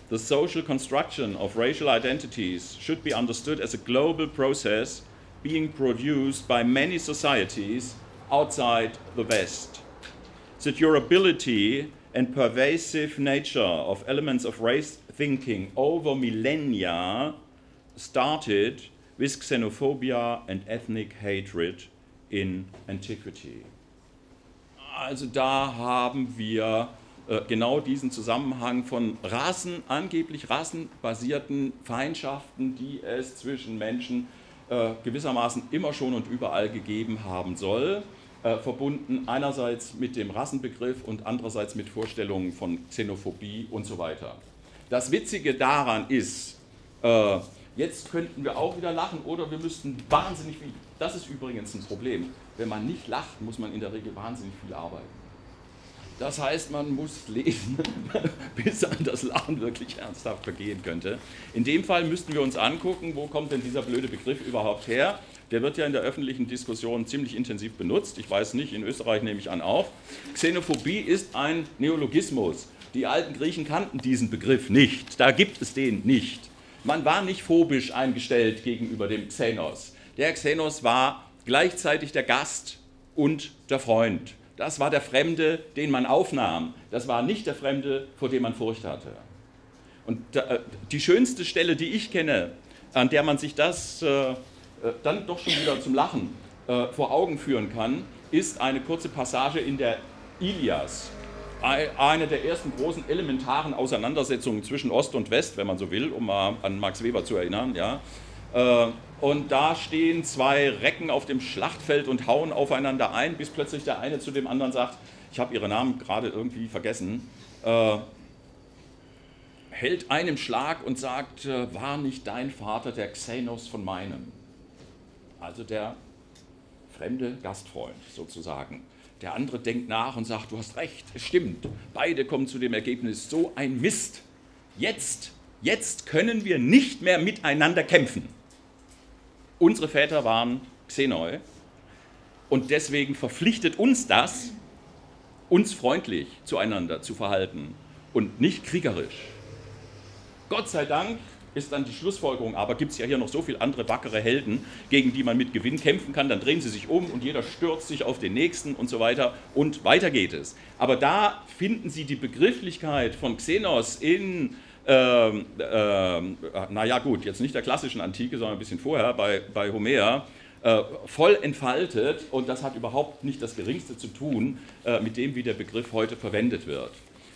The social construction of racial identities should be understood as a global process being produced by many societies outside the West. The durability and pervasive nature of elements of race thinking over millennia started with xenophobia and ethnic hatred in antiquity. Also da haben wir äh, genau diesen Zusammenhang von Rassen, angeblich rassenbasierten Feindschaften, die es zwischen Menschen äh, gewissermaßen immer schon und überall gegeben haben soll, äh, verbunden einerseits mit dem Rassenbegriff und andererseits mit Vorstellungen von Xenophobie und so weiter. Das Witzige daran ist, jetzt könnten wir auch wieder lachen oder wir müssten wahnsinnig viel, das ist übrigens ein Problem, wenn man nicht lacht, muss man in der Regel wahnsinnig viel arbeiten. Das heißt, man muss lesen, bis an das Lachen wirklich ernsthaft vergehen könnte. In dem Fall müssten wir uns angucken, wo kommt denn dieser blöde Begriff überhaupt her? Der wird ja in der öffentlichen Diskussion ziemlich intensiv benutzt. Ich weiß nicht, in Österreich nehme ich an auch. Xenophobie ist ein Neologismus. Die alten Griechen kannten diesen Begriff nicht. Da gibt es den nicht. Man war nicht phobisch eingestellt gegenüber dem Xenos. Der Xenos war gleichzeitig der Gast und der Freund. Das war der Fremde, den man aufnahm. Das war nicht der Fremde, vor dem man Furcht hatte. Und äh, die schönste Stelle, die ich kenne, an der man sich das äh, äh, dann doch schon wieder zum Lachen vor Augen führen kann, ist eine kurze Passage in der Ilias. Eine der ersten großen elementaren Auseinandersetzungen zwischen Ost und West, wenn man so will, um mal an Max Weber zu erinnern. Ja. Und da stehen zwei Recken auf dem Schlachtfeld und hauen aufeinander ein, bis plötzlich der eine zu dem anderen sagt, ich habe ihre Namen gerade irgendwie vergessen, äh, hält einen Schlag und sagt, äh, war nicht dein Vater der Xenos von meinem? Also der fremde Gastfreund sozusagen. Der andere denkt nach und sagt, du hast recht, es stimmt. Beide kommen zu dem Ergebnis, so ein Mist. Jetzt, jetzt können wir nicht mehr miteinander kämpfen. Unsere Väter waren Xenoi und deswegen verpflichtet uns das, uns freundlich zueinander zu verhalten und nicht kriegerisch. Gott sei Dank ist dann die Schlussfolgerung, aber gibt es ja hier noch so viele andere wackere Helden, gegen die man mit Gewinn kämpfen kann, dann drehen sie sich um und jeder stürzt sich auf den nächsten und so weiter und weiter geht es. Aber da finden Sie die Begrifflichkeit von Xenos in ähm, ähm, naja gut, jetzt nicht der klassischen Antike, sondern ein bisschen vorher bei, bei Homer, äh, voll entfaltet und das hat überhaupt nicht das Geringste zu tun äh, mit dem, wie der Begriff heute verwendet wird.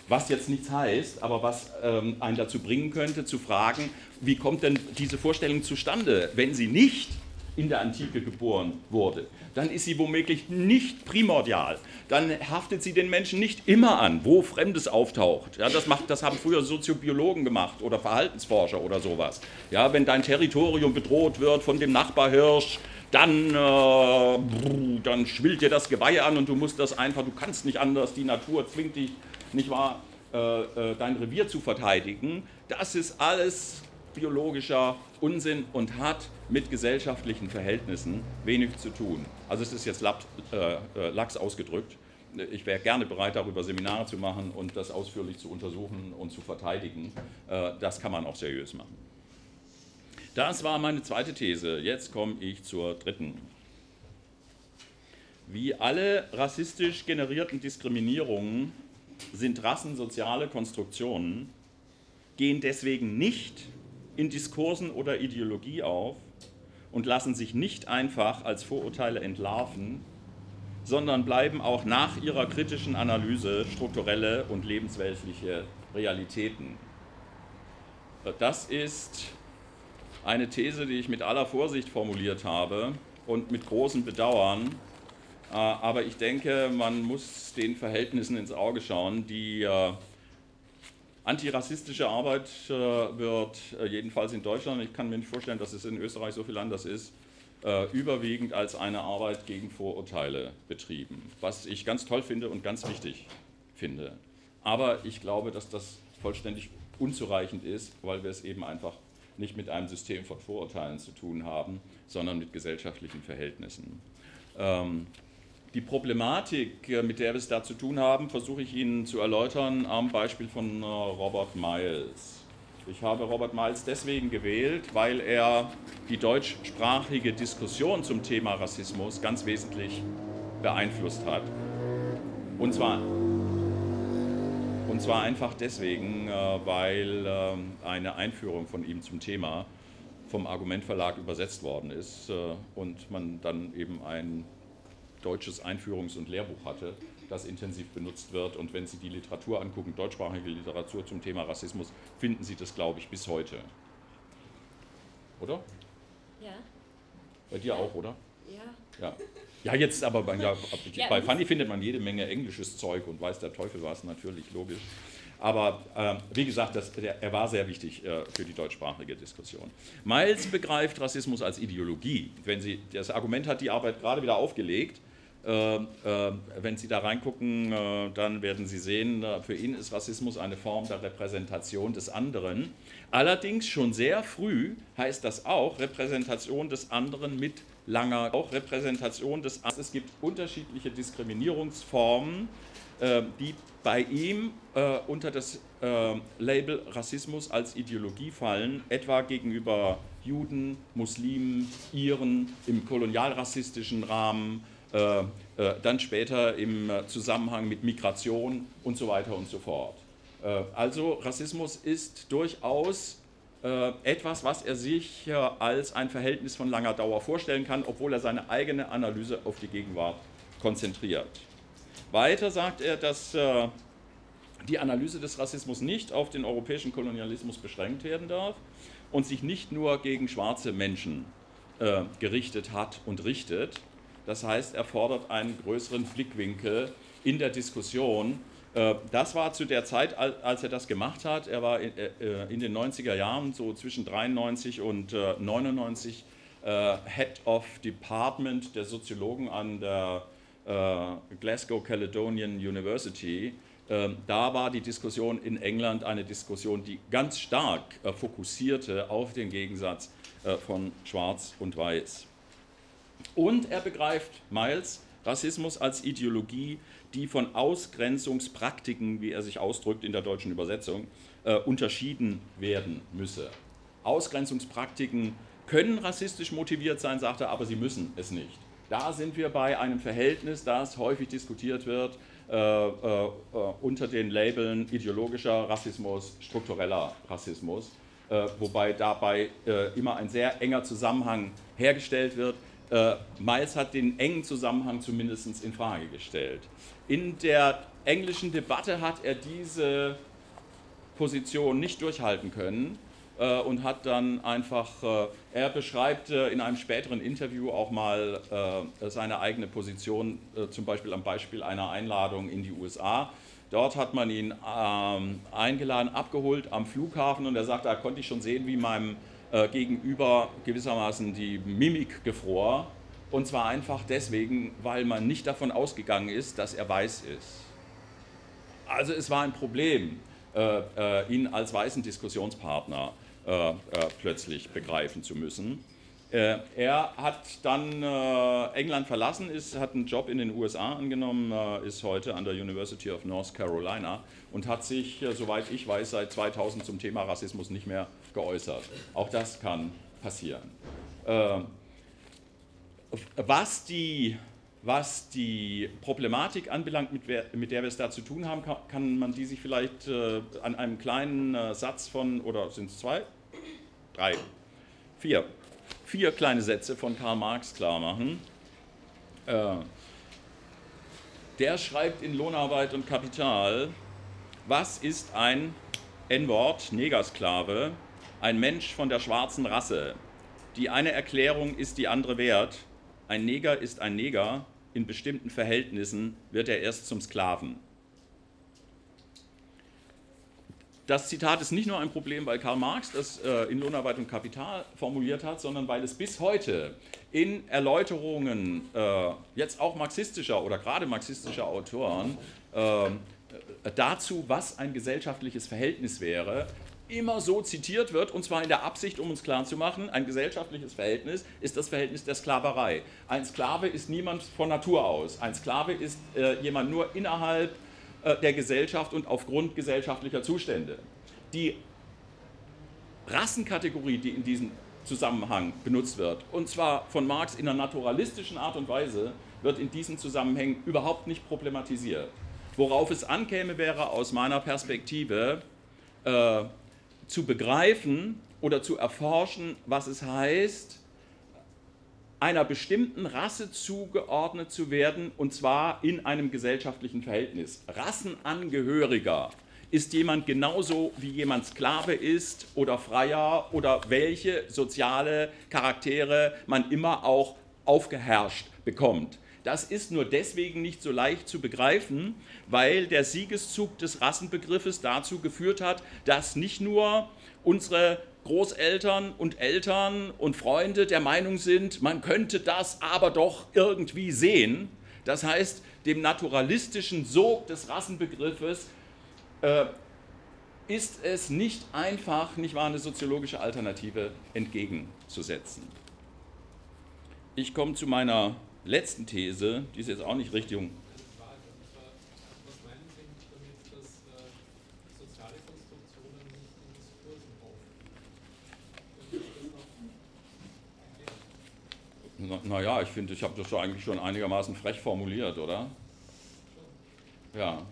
Was jetzt nichts heißt, aber was ähm, einen dazu bringen könnte, zu fragen, wie kommt denn diese Vorstellung zustande, wenn sie nicht in der Antike geboren wurde, dann ist sie womöglich nicht primordial. Dann haftet sie den Menschen nicht immer an, wo Fremdes auftaucht. Ja, das, macht, das haben früher Soziobiologen gemacht oder Verhaltensforscher oder sowas. Ja, wenn dein Territorium bedroht wird von dem Nachbarhirsch, dann, äh, dann schwillt dir das Geweih an und du musst das einfach, du kannst nicht anders, die Natur zwingt dich, nicht wahr, äh, äh, dein Revier zu verteidigen. Das ist alles biologischer Unsinn und hat mit gesellschaftlichen Verhältnissen wenig zu tun. Also es ist jetzt äh, äh, lax ausgedrückt. Ich wäre gerne bereit, darüber Seminare zu machen und das ausführlich zu untersuchen und zu verteidigen. Äh, das kann man auch seriös machen. Das war meine zweite These. Jetzt komme ich zur dritten. Wie alle rassistisch generierten Diskriminierungen sind Rassen soziale Konstruktionen, gehen deswegen nicht in Diskursen oder Ideologie auf und lassen sich nicht einfach als Vorurteile entlarven, sondern bleiben auch nach ihrer kritischen Analyse strukturelle und lebensweltliche Realitäten. Das ist eine These, die ich mit aller Vorsicht formuliert habe und mit großem Bedauern. Aber ich denke, man muss den Verhältnissen ins Auge schauen, die äh, Antirassistische Arbeit äh, wird äh, jedenfalls in Deutschland, ich kann mir nicht vorstellen, dass es in Österreich so viel anders ist, äh, überwiegend als eine Arbeit gegen Vorurteile betrieben, was ich ganz toll finde und ganz wichtig finde. Aber ich glaube, dass das vollständig unzureichend ist, weil wir es eben einfach nicht mit einem System von Vorurteilen zu tun haben, sondern mit gesellschaftlichen Verhältnissen. Ähm, die Problematik, äh, mit der wir es da zu tun haben, versuche ich Ihnen zu erläutern am Beispiel von äh, Robert Miles. Ich habe Robert Miles deswegen gewählt, weil er die deutschsprachige Diskussion zum Thema Rassismus ganz wesentlich beeinflusst hat. Und zwar, und zwar einfach deswegen, äh, weil ähm, eine Einführung von ihm zum Thema vom Argumentverlag übersetzt worden ist und man dann eben ein deutsches Einführungs- und Lehrbuch hatte, das intensiv benutzt wird. Und wenn Sie die Literatur angucken, deutschsprachige Literatur zum Thema Rassismus, finden Sie das, glaube ich, bis heute. Oder? Ja. Bei dir auch, oder? Ja. Ja. Ja, jetzt aber bei, ja, bei Fanny findet man jede Menge englisches Zeug und weiß der Teufel was, natürlich, logisch. Aber äh, wie gesagt, das, der, er war sehr wichtig äh, für die deutschsprachige Diskussion. Miles begreift Rassismus als Ideologie. Wenn Sie, das Argument hat die Arbeit gerade wieder aufgelegt. Äh, äh wenn Sie da reingucken, äh, dann werden Sie sehen, äh, für ihn ist Rassismus eine Form der Repräsentation des anderen. Allerdings schon sehr früh heißt das auch Repräsentation des anderen mit langer auch Repräsentation des Es gibt unterschiedliche Diskriminierungsformen, äh, die bei ihm unter das Label Rassismus als Ideologie fallen, etwa gegenüber Juden, Muslimen, Iren im kolonialrassistischen Rahmen, dann später im Zusammenhang mit Migration und so weiter und so fort. Äh, also Rassismus ist durchaus äh, etwas, was er sich äh, als ein Verhältnis von langer Dauer vorstellen kann, obwohl er seine eigene Analyse auf die Gegenwart konzentriert. Weiter sagt er, dass äh, die Analyse des Rassismus nicht auf den europäischen Kolonialismus beschränkt werden darf und sich nicht nur gegen schwarze Menschen gerichtet hat und richtet. Das heißt, er fordert einen größeren Blickwinkel in der Diskussion äh, das war zu der Zeit, als er das gemacht hat. Er war in, äh, den 90er Jahren, so zwischen 93 und 99, äh, Head of Department der Soziologen an der Glasgow Caledonian University. Da war die Diskussion in England eine Diskussion, die ganz stark fokussierte auf den Gegensatz von Schwarz und Weiß. Und er begreift Miles Rassismus als Ideologie, die von Ausgrenzungspraktiken, wie er sich ausdrückt in der deutschen Übersetzung, äh, unterschieden werden müsse. Ausgrenzungspraktiken können rassistisch motiviert sein, sagt er, aber sie müssen es nicht. Da sind wir bei einem Verhältnis, das häufig diskutiert wird äh, äh, unter den Labeln ideologischer Rassismus, struktureller Rassismus, äh, wobei dabei äh, immer ein sehr enger Zusammenhang hergestellt wird. Äh, Miles hat den engen Zusammenhang zumindest in Frage gestellt. In der englischen Debatte hat er diese Position nicht durchhalten können äh, und hat dann einfach, äh, er beschreibt äh, in einem späteren Interview auch mal äh, seine eigene Position, äh, zum Beispiel am Beispiel einer Einladung in die USA. Dort hat man ihn ähm, eingeladen, abgeholt am Flughafen und er sagt, da konnte ich schon sehen, wie meinem äh, Gegenüber gewissermaßen die Mimik gefror und zwar einfach deswegen, weil man nicht davon ausgegangen ist, dass er weiß ist. Also es war ein Problem, äh, äh, ihn als weißen Diskussionspartner äh, äh plötzlich begreifen zu müssen. Äh, er hat dann äh, England verlassen, ist, hat einen Job in den USA angenommen, ist heute an der University of North Carolina und hat sich, soweit ich weiß, seit 2000 zum Thema Rassismus nicht mehr geäußert. Auch das kann passieren. Was die, was die Problematik anbelangt, mit, wer, mit, der wir es da zu tun haben, kann, kann man die sich vielleicht äh, an einem kleinen äh, Satz von, oder sind es zwei? Drei, vier, vier kleine Sätze von Karl Marx klar machen. Äh, der schreibt in Lohnarbeit und Kapital, was ist ein N-Wort, Negersklave, ein Mensch von der schwarzen Rasse? Die eine Erklärung ist die andere wert ein Neger ist ein Neger, in bestimmten Verhältnissen wird er erst zum Sklaven. Das Zitat ist nicht nur ein Problem, weil Karl Marx das äh, in Lohnarbeit und Kapital formuliert hat, sondern weil es bis heute in Erläuterungen äh, jetzt auch marxistischer oder gerade marxistischer Autoren äh, dazu, was ein gesellschaftliches Verhältnis wäre, immer so zitiert wird, und zwar in der Absicht, um uns klarzumachen, ein gesellschaftliches Verhältnis ist das Verhältnis der Sklaverei. Ein Sklave ist niemand von Natur aus. Ein Sklave ist äh, jemand nur innerhalb äh, der Gesellschaft und aufgrund gesellschaftlicher Zustände. Die Rassenkategorie, die in diesem Zusammenhang benutzt wird, und zwar von Marx in einer naturalistischen Art und Weise, wird in diesen Zusammenhängen überhaupt nicht problematisiert. Worauf es ankäme, wäre aus meiner Perspektive äh, zu begreifen oder zu erforschen, was es heißt, einer bestimmten Rasse zugeordnet zu werden, und zwar in einem gesellschaftlichen Verhältnis. Rassenangehöriger ist jemand genauso wie jemand Sklave ist oder Freier oder welche soziale Charaktere man immer auch aufgeherrscht bekommt. Das ist nur deswegen nicht so leicht zu begreifen, weil der Siegeszug des Rassenbegriffes dazu geführt hat, dass nicht nur unsere Großeltern und Eltern und Freunde der Meinung sind, man könnte das aber doch irgendwie sehen. Das heißt, dem naturalistischen Sog des Rassenbegriffes äh, ist es nicht einfach, nicht wahr, eine soziologische Alternative entgegenzusetzen. Ich komme zu meiner letzten These, die ist jetzt auch nicht Richtung Naja, ich finde, ich habe das eigentlich schon einigermaßen frech formuliert, oder? Ja.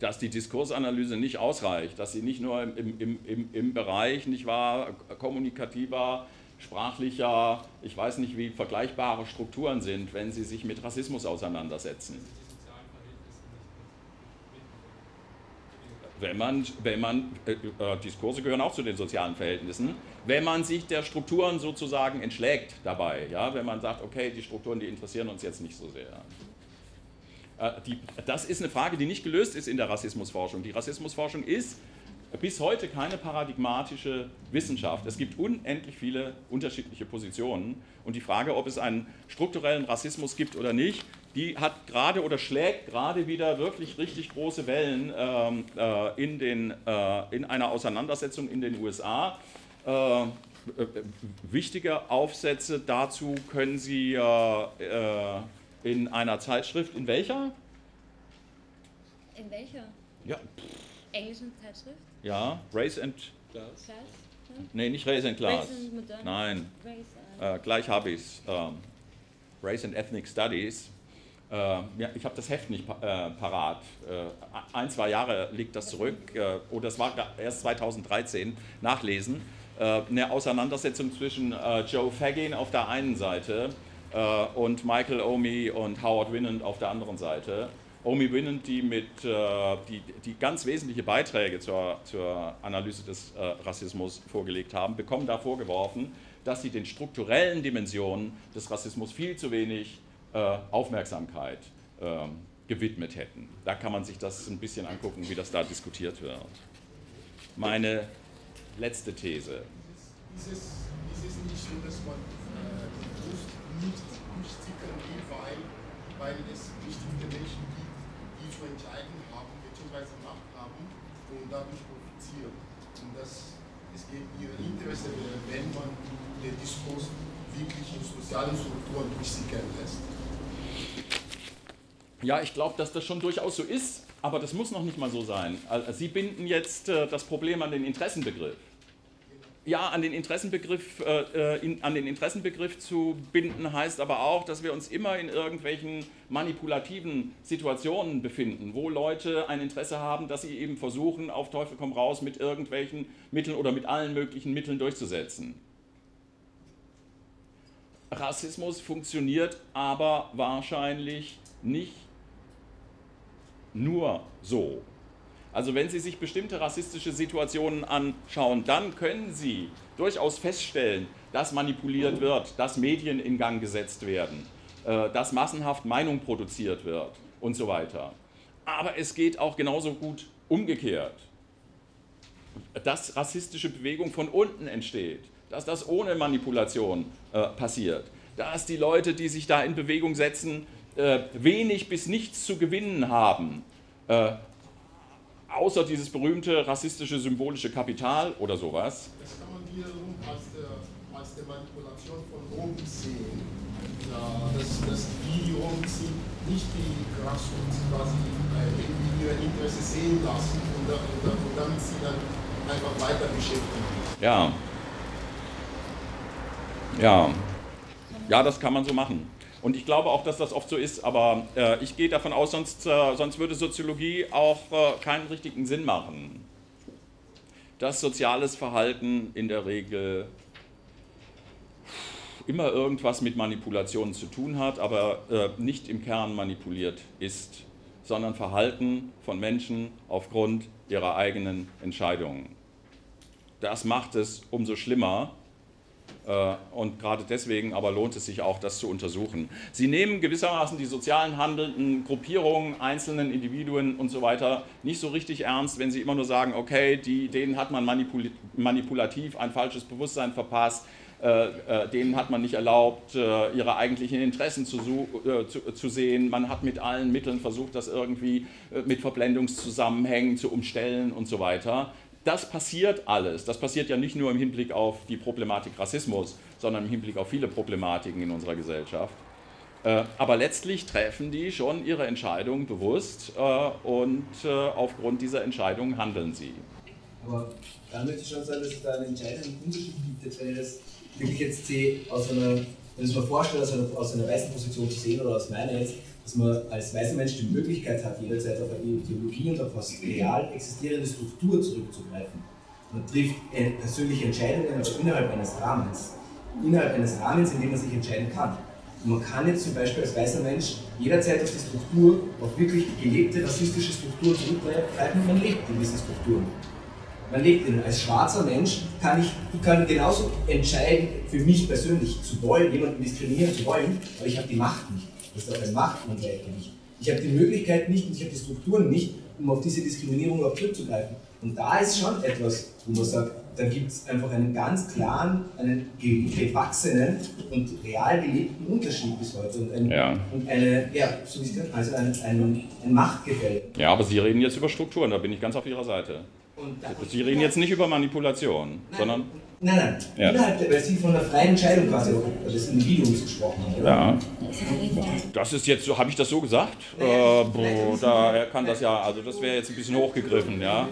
Dass die Diskursanalyse nicht ausreicht, dass sie nicht nur im, im, im, im Bereich, nicht wahr, kommunikativer, sprachlicher, ich weiß nicht, wie vergleichbare Strukturen sind, wenn sie sich mit Rassismus auseinandersetzen. wenn man, wenn man äh, äh, Diskurse gehören auch zu den sozialen Verhältnissen, wenn man sich der Strukturen sozusagen entschlägt dabei, ja, wenn man sagt, okay, die Strukturen, die interessieren uns jetzt nicht so sehr. Äh, die, das ist eine Frage, die nicht gelöst ist in der Rassismusforschung. Die Rassismusforschung ist bis heute keine paradigmatische Wissenschaft. Es gibt unendlich viele unterschiedliche Positionen und die Frage, ob es einen strukturellen Rassismus gibt oder nicht, die hat gerade oder schlägt gerade wieder wirklich richtig große Wellen ähm, äh, in, den, äh, in einer Auseinandersetzung in den USA. Äh, äh, wichtige Aufsätze dazu können Sie äh, äh, in einer Zeitschrift, in welcher? In welcher? Ja. Englischen Zeitschrift? Ja, Race and Class. Class? Nee, nicht Race and Class. Race and Nein. Race, gleich habe ich es. Ähm, Race and Ethnic Studies. Äh, ja, ich habe das Heft nicht äh, parat. Äh, ein, zwei Jahre liegt das zurück, äh, oder es war erst 2013, nachlesen. Äh, eine Auseinandersetzung zwischen äh, Joe Fagin auf der einen Seite und Michael Omi und Howard Winant auf der anderen Seite. Omi Winant, die, mit, die, die ganz wesentliche Beiträge zur, zur Analyse des Rassismus vorgelegt haben, bekommen da vorgeworfen, dass sie den strukturellen Dimensionen des Rassismus viel zu wenig äh, Aufmerksamkeit ähm, gewidmet hätten. Da kann man sich das ein bisschen angucken, wie das da diskutiert wird. Meine letzte These. Ist es, ist es nicht so, dass man äh, nicht, nicht weil, weil es bestimmte Menschen gibt, die zu entscheiden haben, bzw. Macht haben und dadurch profitieren. Und das, es geht ihr Interesse, wenn man den Diskurs wirklich in sozialen Strukturen durchsickern lässt. Ja, ich glaube, dass das schon durchaus so ist, aber das muss noch nicht mal so sein. Sie binden jetzt äh, das Problem an den Interessenbegriff. Ja, an den Interessenbegriff, äh, in, an den Interessenbegriff zu binden heißt aber auch, dass wir uns immer in irgendwelchen manipulativen Situationen befinden, wo Leute ein Interesse haben, dass sie eben versuchen, auf Teufel komm raus mit irgendwelchen Mitteln oder mit allen möglichen Mitteln durchzusetzen. Rassismus funktioniert aber wahrscheinlich nicht nur so. Also wenn Sie sich bestimmte rassistische Situationen anschauen, dann können Sie durchaus feststellen, dass manipuliert wird, dass Medien in Gang gesetzt werden, äh, dass massenhaft Meinung produziert wird und so weiter. Aber es geht auch genauso gut umgekehrt, dass rassistische Bewegung von unten entsteht, dass das ohne Manipulation äh, passiert, dass die Leute, die sich da in Bewegung setzen, äh, wenig bis nichts zu gewinnen haben, äh, außer dieses berühmte rassistische symbolische Kapital oder sowas. Das kann man wiederum als, der, als der Manipulation von oben sehen. Ja, dass, dass die oben sind, nicht die Grassroots quasi äh, irgendwie ihr Interesse sehen lassen und, und, und damit sie dann einfach weiter beschäftigen. Ja. Ja. Ja, das kann man so machen. Und ich glaube auch, dass das oft so ist, aber äh, ich gehe davon aus, sonst, äh, sonst würde Soziologie auch äh, keinen richtigen Sinn machen. Dass soziales Verhalten in der Regel immer irgendwas mit Manipulation zu tun hat, aber äh, nicht im Kern manipuliert ist, sondern Verhalten von Menschen aufgrund ihrer eigenen Entscheidungen. Das macht es umso schlimmer, und gerade deswegen aber lohnt es sich auch, das zu untersuchen. Sie nehmen gewissermaßen die sozialen handelnden Gruppierungen, einzelnen Individuen und so weiter nicht so richtig ernst, wenn Sie immer nur sagen, okay, die, denen hat man manipul manipulativ ein falsches Bewusstsein verpasst, äh, äh, denen hat man nicht erlaubt, äh, ihre eigentlichen Interessen zu, zu, zu, sehen. Man hat mit allen Mitteln versucht, das irgendwie mit Verblendungszusammenhängen zu umstellen und so weiter. Das passiert alles. Das passiert ja nicht nur im Hinblick auf die Problematik Rassismus, sondern im Hinblick auf viele Problematiken in unserer Gesellschaft. Aber letztlich treffen die schon ihre Entscheidung bewusst und aufgrund dieser Entscheidung handeln sie. Aber da möchte ich schon sagen, dass es da einen entscheidenden Unterschied gibt, wenn ich das wenn ich jetzt sehe, aus einer, wenn ich es mir vorstelle, aus einer, aus einer weißen Position zu sehen oder aus meiner jetzt, dass man als weißer Mensch die Möglichkeit hat, jederzeit auf eine Ideologie und auf eine real existierende Struktur zurückzugreifen. Man trifft persönliche Entscheidungen, aber innerhalb eines Rahmens. Innerhalb eines Rahmens, in dem man sich entscheiden kann. Und man kann jetzt zum Beispiel als weißer Mensch jederzeit auf die Struktur, auf wirklich gelebte rassistische Strukturen zurückgreifen und man lebt in diesen Strukturen. Man legt in, als schwarzer Mensch kann ich, ich kann genauso entscheiden, für mich persönlich zu wollen, jemanden diskriminieren zu wollen, aber ich habe die Macht nicht. Das ist auch ein Machtungleichgewicht. Ich habe die Möglichkeit nicht und ich habe die Strukturen nicht, um auf diese Diskriminierung auch zurückzugreifen. Und da ist schon etwas, wo man sagt, da gibt es einfach einen ganz klaren, einen gewachsenen und real gelebten Unterschied bis heute und, ein, ja. und eine, ja, so wie es also ein, ein, ein Machtgefälle. Ja, aber Sie reden jetzt über Strukturen, da bin ich ganz auf Ihrer Seite. Sie reden jetzt nicht über Manipulation, nein, sondern. Nein, nein. Ja. Innerhalb der, weil Sie von der freien Entscheidung quasi des Individuums gesprochen haben. Oder? Ja. Das ist jetzt so, habe ich das so gesagt? Naja, äh, boah, daher kann das ja, also das wäre jetzt ein bisschen hochgegriffen, ja.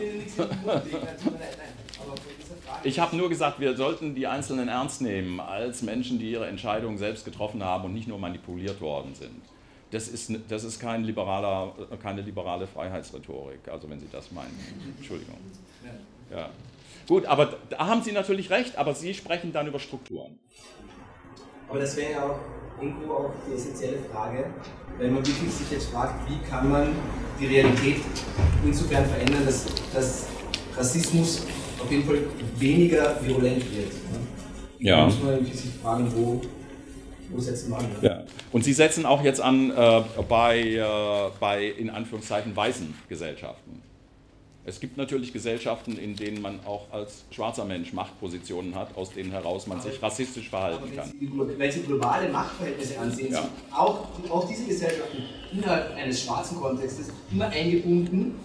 Ich habe nur gesagt, wir sollten die Einzelnen ernst nehmen als Menschen, die ihre Entscheidungen selbst getroffen haben und nicht nur manipuliert worden sind das ist, das ist kein liberaler, keine liberale Freiheitsrhetorik, also wenn Sie das meinen. Entschuldigung. Ja. Gut, aber da haben Sie natürlich recht, aber Sie sprechen dann über Strukturen. Aber das wäre ja auch irgendwo auch die essentielle Frage, wenn man wirklich sich jetzt fragt, wie kann man die Realität insofern verändern, dass, dass Rassismus auf jeden Fall weniger virulent wird. Ja. Da muss man sich fragen, wo, wo setzen wir an? Ja. Und Sie setzen auch jetzt an äh, bei, äh, bei, in Anführungszeichen, weißen Gesellschaften. Es gibt natürlich Gesellschaften, in denen man auch als schwarzer Mensch Machtpositionen hat, aus denen heraus man sich rassistisch verhalten wenn kann. Sie, wenn Sie globale Machtverhältnisse ansehen, ja. sind auch, auch diese Gesellschaften innerhalb eines schwarzen Kontextes immer eingebunden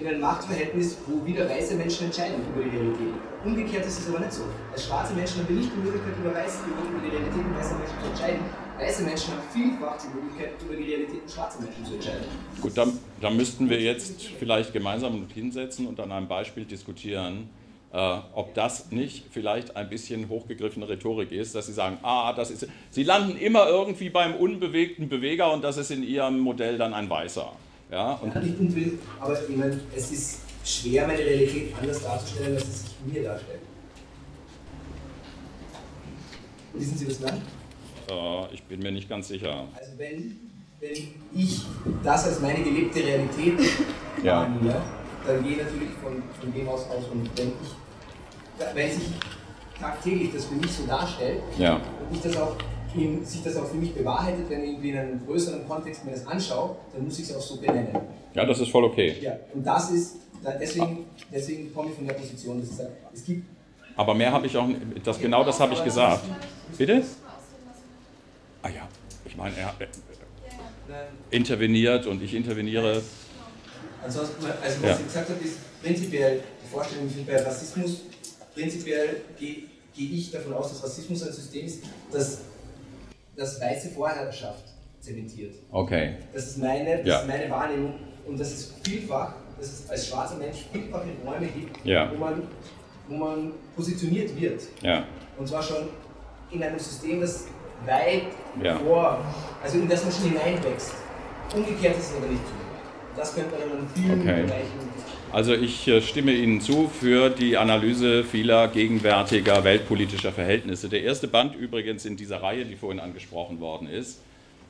in ein Machtverhältnis, wo wieder weiße Menschen entscheiden über die Realität. Umgekehrt ist es aber nicht so. Als schwarze Menschen haben wir nicht die Möglichkeit, über, weiße, über die Realitäten weißer Menschen zu entscheiden. Weiße Menschen haben vielfach die Möglichkeit, über die Realitäten schwarzer Menschen zu entscheiden. Gut, dann, dann müssten wir jetzt vielleicht gemeinsam hinsetzen und an einem Beispiel diskutieren, äh, ob das nicht vielleicht ein bisschen hochgegriffene Rhetorik ist, dass Sie sagen, ah, das ist. Sie landen immer irgendwie beim unbewegten Beweger und das ist in Ihrem Modell dann ein Weißer. Ja, und ja, nicht unbedingt, aber ich meine, es ist schwer, meine Realität anders darzustellen, als es sich mir darstellt. Wissen Sie das lang? Äh, ich bin mir nicht ganz sicher. Also wenn, wenn ich das als meine gelebte Realität ja. wahrnehme, dann gehe ich natürlich von, von dem aus aus und wenn ich, wenn sich tagtäglich das für mich so darstellt ja. und ich das auch in, sich das auch für mich bewahrheitet, wenn ich irgendwie in einem größeren Kontext mir das anschaue, dann muss ich es auch so benennen. Ja, das ist voll okay. Ja, und das ist, deswegen, deswegen komme ich von der Position, dass ich sage, es gibt. Aber mehr habe ich auch, das, genau das habe ich gesagt. Bitte? Ah ja, ich meine, er interveniert und ich interveniere. Ansonsten, also was ja. ich gesagt habe, ist prinzipiell die Vorstellung, bei Rassismus, prinzipiell gehe geh ich davon aus, dass Rassismus ein System ist, das das weiße Vorherrschaft zementiert. Okay. Das ist meine, das ja. ist meine Wahrnehmung und das ist vielfach, dass es als schwarzer Mensch vielfach Räume gibt, ja. wo, man, wo man positioniert wird. Ja. Und zwar schon in einem System, das weit ja. vor, also in das man schon hineinwächst. Umgekehrt ist es aber nicht so. Das könnte man dann in vielen okay. Bereichen. Also ich äh, stimme Ihnen zu für die Analyse vieler gegenwärtiger weltpolitischer Verhältnisse. Der erste Band übrigens in dieser Reihe, die vorhin angesprochen worden ist,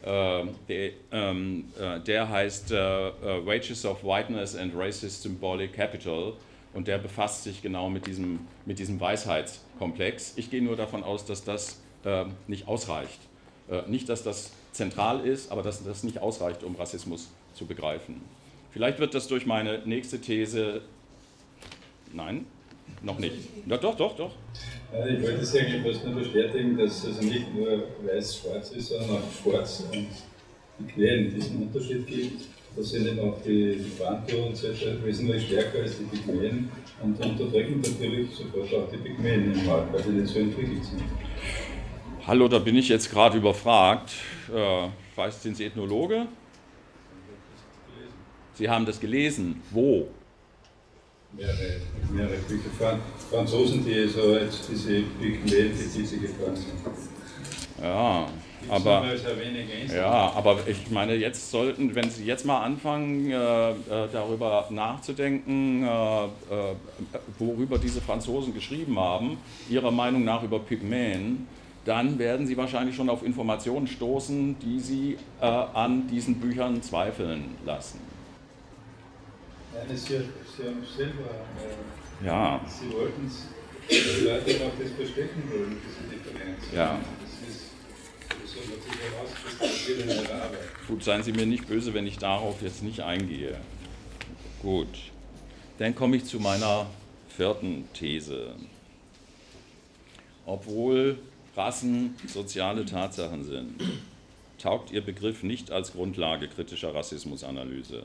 äh, der, ähm, äh, der, heißt äh, Wages of Whiteness and Racist Symbolic Capital und der befasst sich genau mit diesem, mit diesem Weisheitskomplex. Ich gehe nur davon aus, dass das äh, nicht ausreicht. nicht, dass das zentral ist, aber dass das nicht ausreicht, um Rassismus zu begreifen. Vielleicht wird das durch meine nächste These. Nein, noch nicht. Ja, doch, doch, doch. Ich wollte es eigentlich fast nur bestätigen, dass es also nicht nur weiß-schwarz ist, sondern auch schwarz und die Quellen diesen Unterschied gibt. Da sind eben auch die, die Bantu und so weiter wesentlich stärker als die Pygmäen und unterdrücken natürlich sofort auch die Pygmäen im Wald, weil sie nicht so entwickelt sind. Hallo, da bin ich jetzt gerade überfragt. Äh, weiß, sind Sie Ethnologe? Sie haben das gelesen. Wo? Mehrere, mehrere Bücher. Franzosen, die so jetzt diese die diese gefahren sind. Ja, aber, ja, aber ich meine, jetzt sollten, wenn Sie jetzt mal anfangen, äh, äh darüber nachzudenken, äh, äh, worüber diese Franzosen geschrieben haben, Ihrer Meinung nach über Pygmäen, dann werden Sie wahrscheinlich schon auf Informationen stoßen, die Sie äh, an diesen Büchern zweifeln lassen. Ja, das Sie, Sie haben selber, äh, ja. Sie wollten es, die Leute auch das verstecken wollen, diese Differenz. Ja. Gut, seien Sie mir nicht böse, wenn ich darauf jetzt nicht eingehe. Gut, dann komme ich zu meiner vierten These. Obwohl Rassen soziale Tatsachen sind, taugt Ihr Begriff nicht als Grundlage kritischer Rassismusanalyse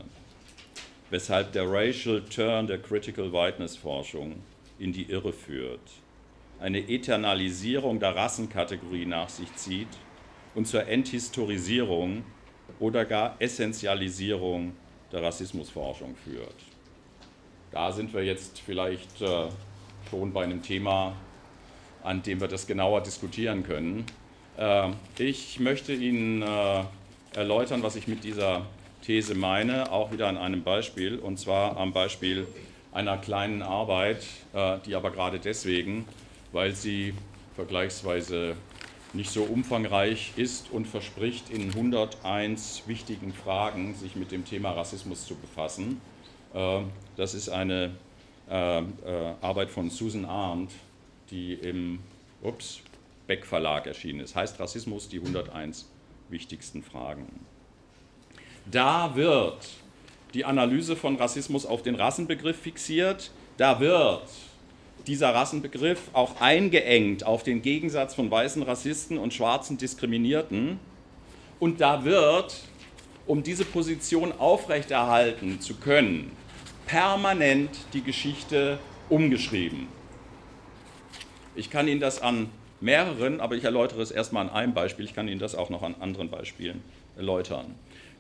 weshalb der Racial Turn der Critical Whiteness Forschung in die Irre führt, eine Eternalisierung der Rassenkategorie nach sich zieht und zur Enthistorisierung oder gar Essentialisierung der Rassismusforschung führt. Da sind wir jetzt vielleicht äh, schon bei einem Thema, an dem wir das genauer diskutieren können. Äh, ich möchte Ihnen äh, erläutern, was ich mit dieser These meine, auch wieder an einem Beispiel, und zwar am Beispiel einer kleinen Arbeit, äh, die aber gerade deswegen, weil sie vergleichsweise nicht so umfangreich ist und verspricht, in 101 wichtigen Fragen sich mit dem Thema Rassismus zu befassen. Äh, das ist eine äh, Arbeit von Susan Arndt, die im ups, Beck Verlag erschienen ist. Heißt Rassismus die 101 wichtigsten Fragen. Da wird die Analyse von Rassismus auf den Rassenbegriff fixiert. Da wird dieser Rassenbegriff auch eingeengt auf den Gegensatz von weißen Rassisten und schwarzen Diskriminierten. Und da wird, um diese Position aufrechterhalten zu können, permanent die Geschichte umgeschrieben. Ich kann Ihnen das an mehreren, aber ich erläutere es erstmal an einem Beispiel, ich kann Ihnen das auch noch an anderen Beispielen erläutern.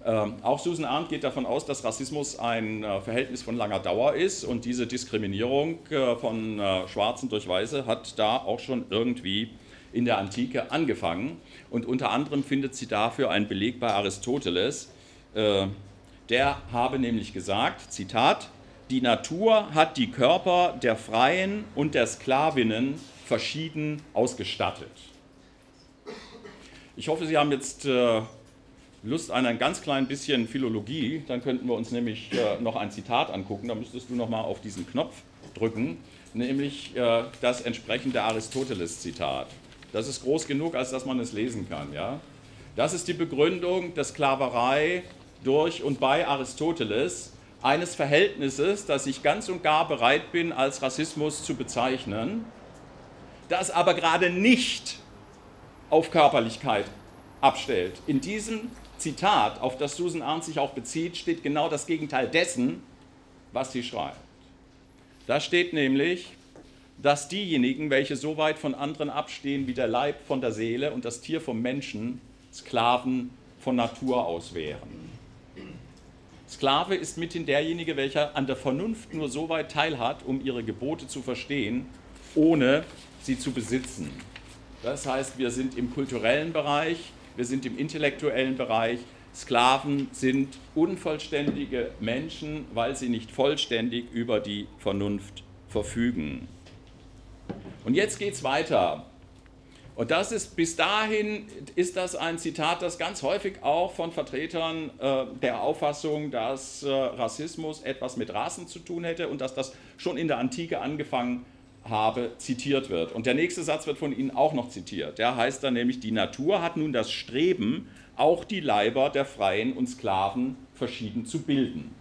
Ähm, auch Susan Arndt geht davon aus, dass Rassismus ein äh, Verhältnis von langer Dauer ist und diese Diskriminierung äh, von äh, Schwarzen durch Weiße hat da auch schon irgendwie in der Antike angefangen. Und unter anderem findet sie dafür einen Beleg bei Aristoteles. Der habe nämlich gesagt, Zitat, die Natur hat die Körper der Freien und der Sklavinnen verschieden ausgestattet. Ich hoffe, Sie haben jetzt Lust an ein ganz klein bisschen Philologie, dann könnten wir uns nämlich äh, noch ein Zitat angucken. Da müsstest du noch mal auf diesen Knopf drücken, nämlich äh, das entsprechende Aristoteles-Zitat. Das ist groß genug, als dass man es lesen kann. Ja? Das ist die Begründung der Sklaverei durch und bei Aristoteles, eines Verhältnisses, das ich ganz und gar bereit bin, als Rassismus zu bezeichnen, das aber gerade nicht auf Körperlichkeit abstellt. In diesem Zitat, auf das Susan Arndt sich auch bezieht, steht genau das Gegenteil dessen, was sie schreibt. Da steht nämlich, dass diejenigen, welche so weit von anderen abstehen wie der Leib von der Seele und das Tier vom Menschen, Sklaven von Natur aus wären. Sklave ist mithin derjenige, welcher an der Vernunft nur so weit teilhat, um ihre Gebote zu verstehen, ohne sie zu besitzen. Das heißt, wir sind im kulturellen Bereich, wir sind im intellektuellen Bereich. Sklaven sind unvollständige Menschen, weil sie nicht vollständig über die Vernunft verfügen. Und jetzt geht es weiter. Und das ist bis dahin ist das ein Zitat, das ganz häufig auch von Vertretern äh, der Auffassung, dass äh, Rassismus etwas mit Rassen zu tun hätte und dass das schon in der Antike angefangen habe, zitiert wird. Und der nächste Satz wird von Ihnen auch noch zitiert. Der heißt dann nämlich, die Natur hat nun das Streben, auch die Leiber der Freien und Sklaven verschieden zu bilden.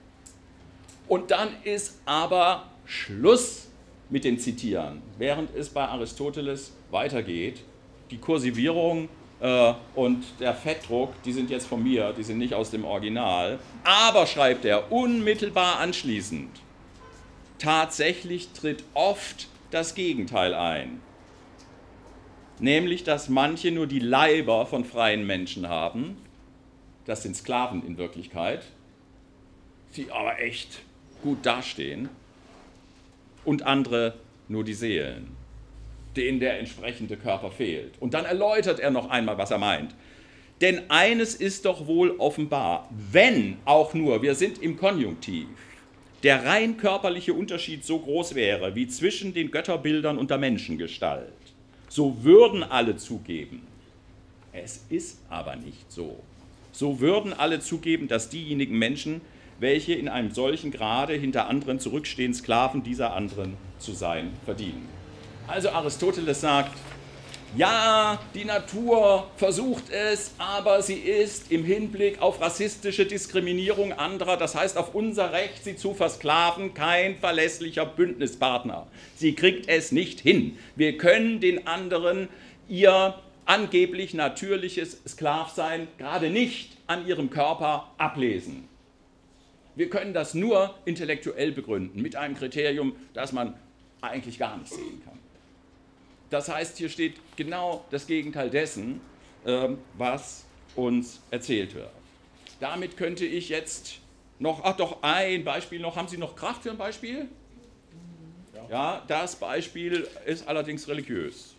Und dann ist aber Schluss mit dem Zitieren, während es bei Aristoteles weitergeht die Kursivierung äh, und der Fettdruck, die sind jetzt von mir, die sind nicht aus dem Original. Aber schreibt er unmittelbar anschließend, tatsächlich tritt oft das Gegenteil ein. Nämlich, dass manche nur die Leiber von freien Menschen haben, das sind Sklaven in Wirklichkeit, die aber echt gut dastehen, und andere nur die Seelen denen der entsprechende Körper fehlt. Und dann erläutert er noch einmal, was er meint. Denn eines ist doch wohl offenbar, wenn auch nur, wir sind im Konjunktiv, der rein körperliche Unterschied so groß wäre wie zwischen den Götterbildern und der Menschengestalt, so würden alle zugeben. Es ist aber nicht so. So würden alle zugeben, dass diejenigen Menschen, welche in einem solchen Grade hinter anderen zurückstehen, Sklaven dieser anderen zu sein verdienen. Also Aristoteles sagt, ja, die Natur versucht es, aber sie ist im Hinblick auf rassistische Diskriminierung anderer, das heißt auf unser Recht, sie zu versklaven, kein verlässlicher Bündnispartner. Sie kriegt es nicht hin. Wir können den anderen ihr angeblich natürliches Sklavsein gerade nicht an ihrem Körper ablesen. Wir können das nur intellektuell begründen, mit einem Kriterium, das man eigentlich gar nicht sehen kann. Das heißt, hier steht genau das Gegenteil dessen, ähm, was uns erzählt wird. Damit könnte ich jetzt noch, ach doch, ein Beispiel noch. Haben Sie noch Kraft für ein Beispiel? Ja, das Beispiel ist allerdings religiös.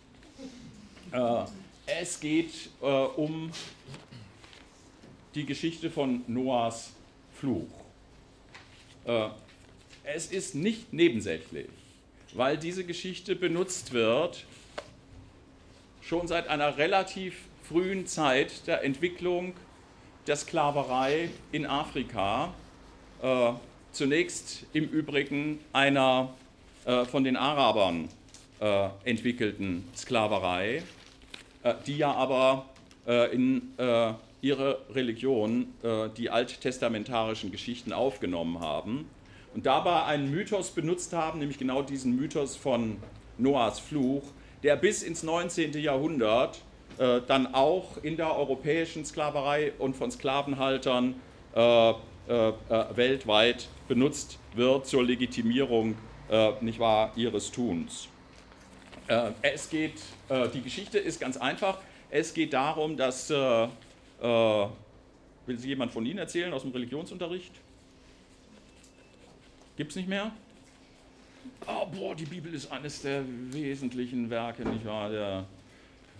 Äh, es geht äh, um die Geschichte von Noahs Fluch. Äh, es ist nicht nebensächlich, weil diese Geschichte benutzt wird, schon seit einer relativ frühen Zeit der Entwicklung der Sklaverei in Afrika, äh, zunächst im Übrigen einer äh, von den Arabern äh, entwickelten Sklaverei, äh, die ja aber äh, in äh, ihre Religion die alttestamentarischen Geschichten aufgenommen haben und dabei einen Mythos benutzt haben, nämlich genau diesen Mythos von Noahs Fluch, der bis ins 19. Jahrhundert äh, dann auch in der europäischen Sklaverei und von Sklavenhaltern äh, äh, äh weltweit benutzt wird zur Legitimierung äh, nicht wahr, ihres Tuns. Äh, es geht, die Geschichte ist ganz einfach. Es geht darum, dass, will Sie jemand von Ihnen erzählen aus dem Religionsunterricht? Gibt es nicht mehr? Oh, boah, die Bibel ist eines der wesentlichen Werke, nicht wahr, der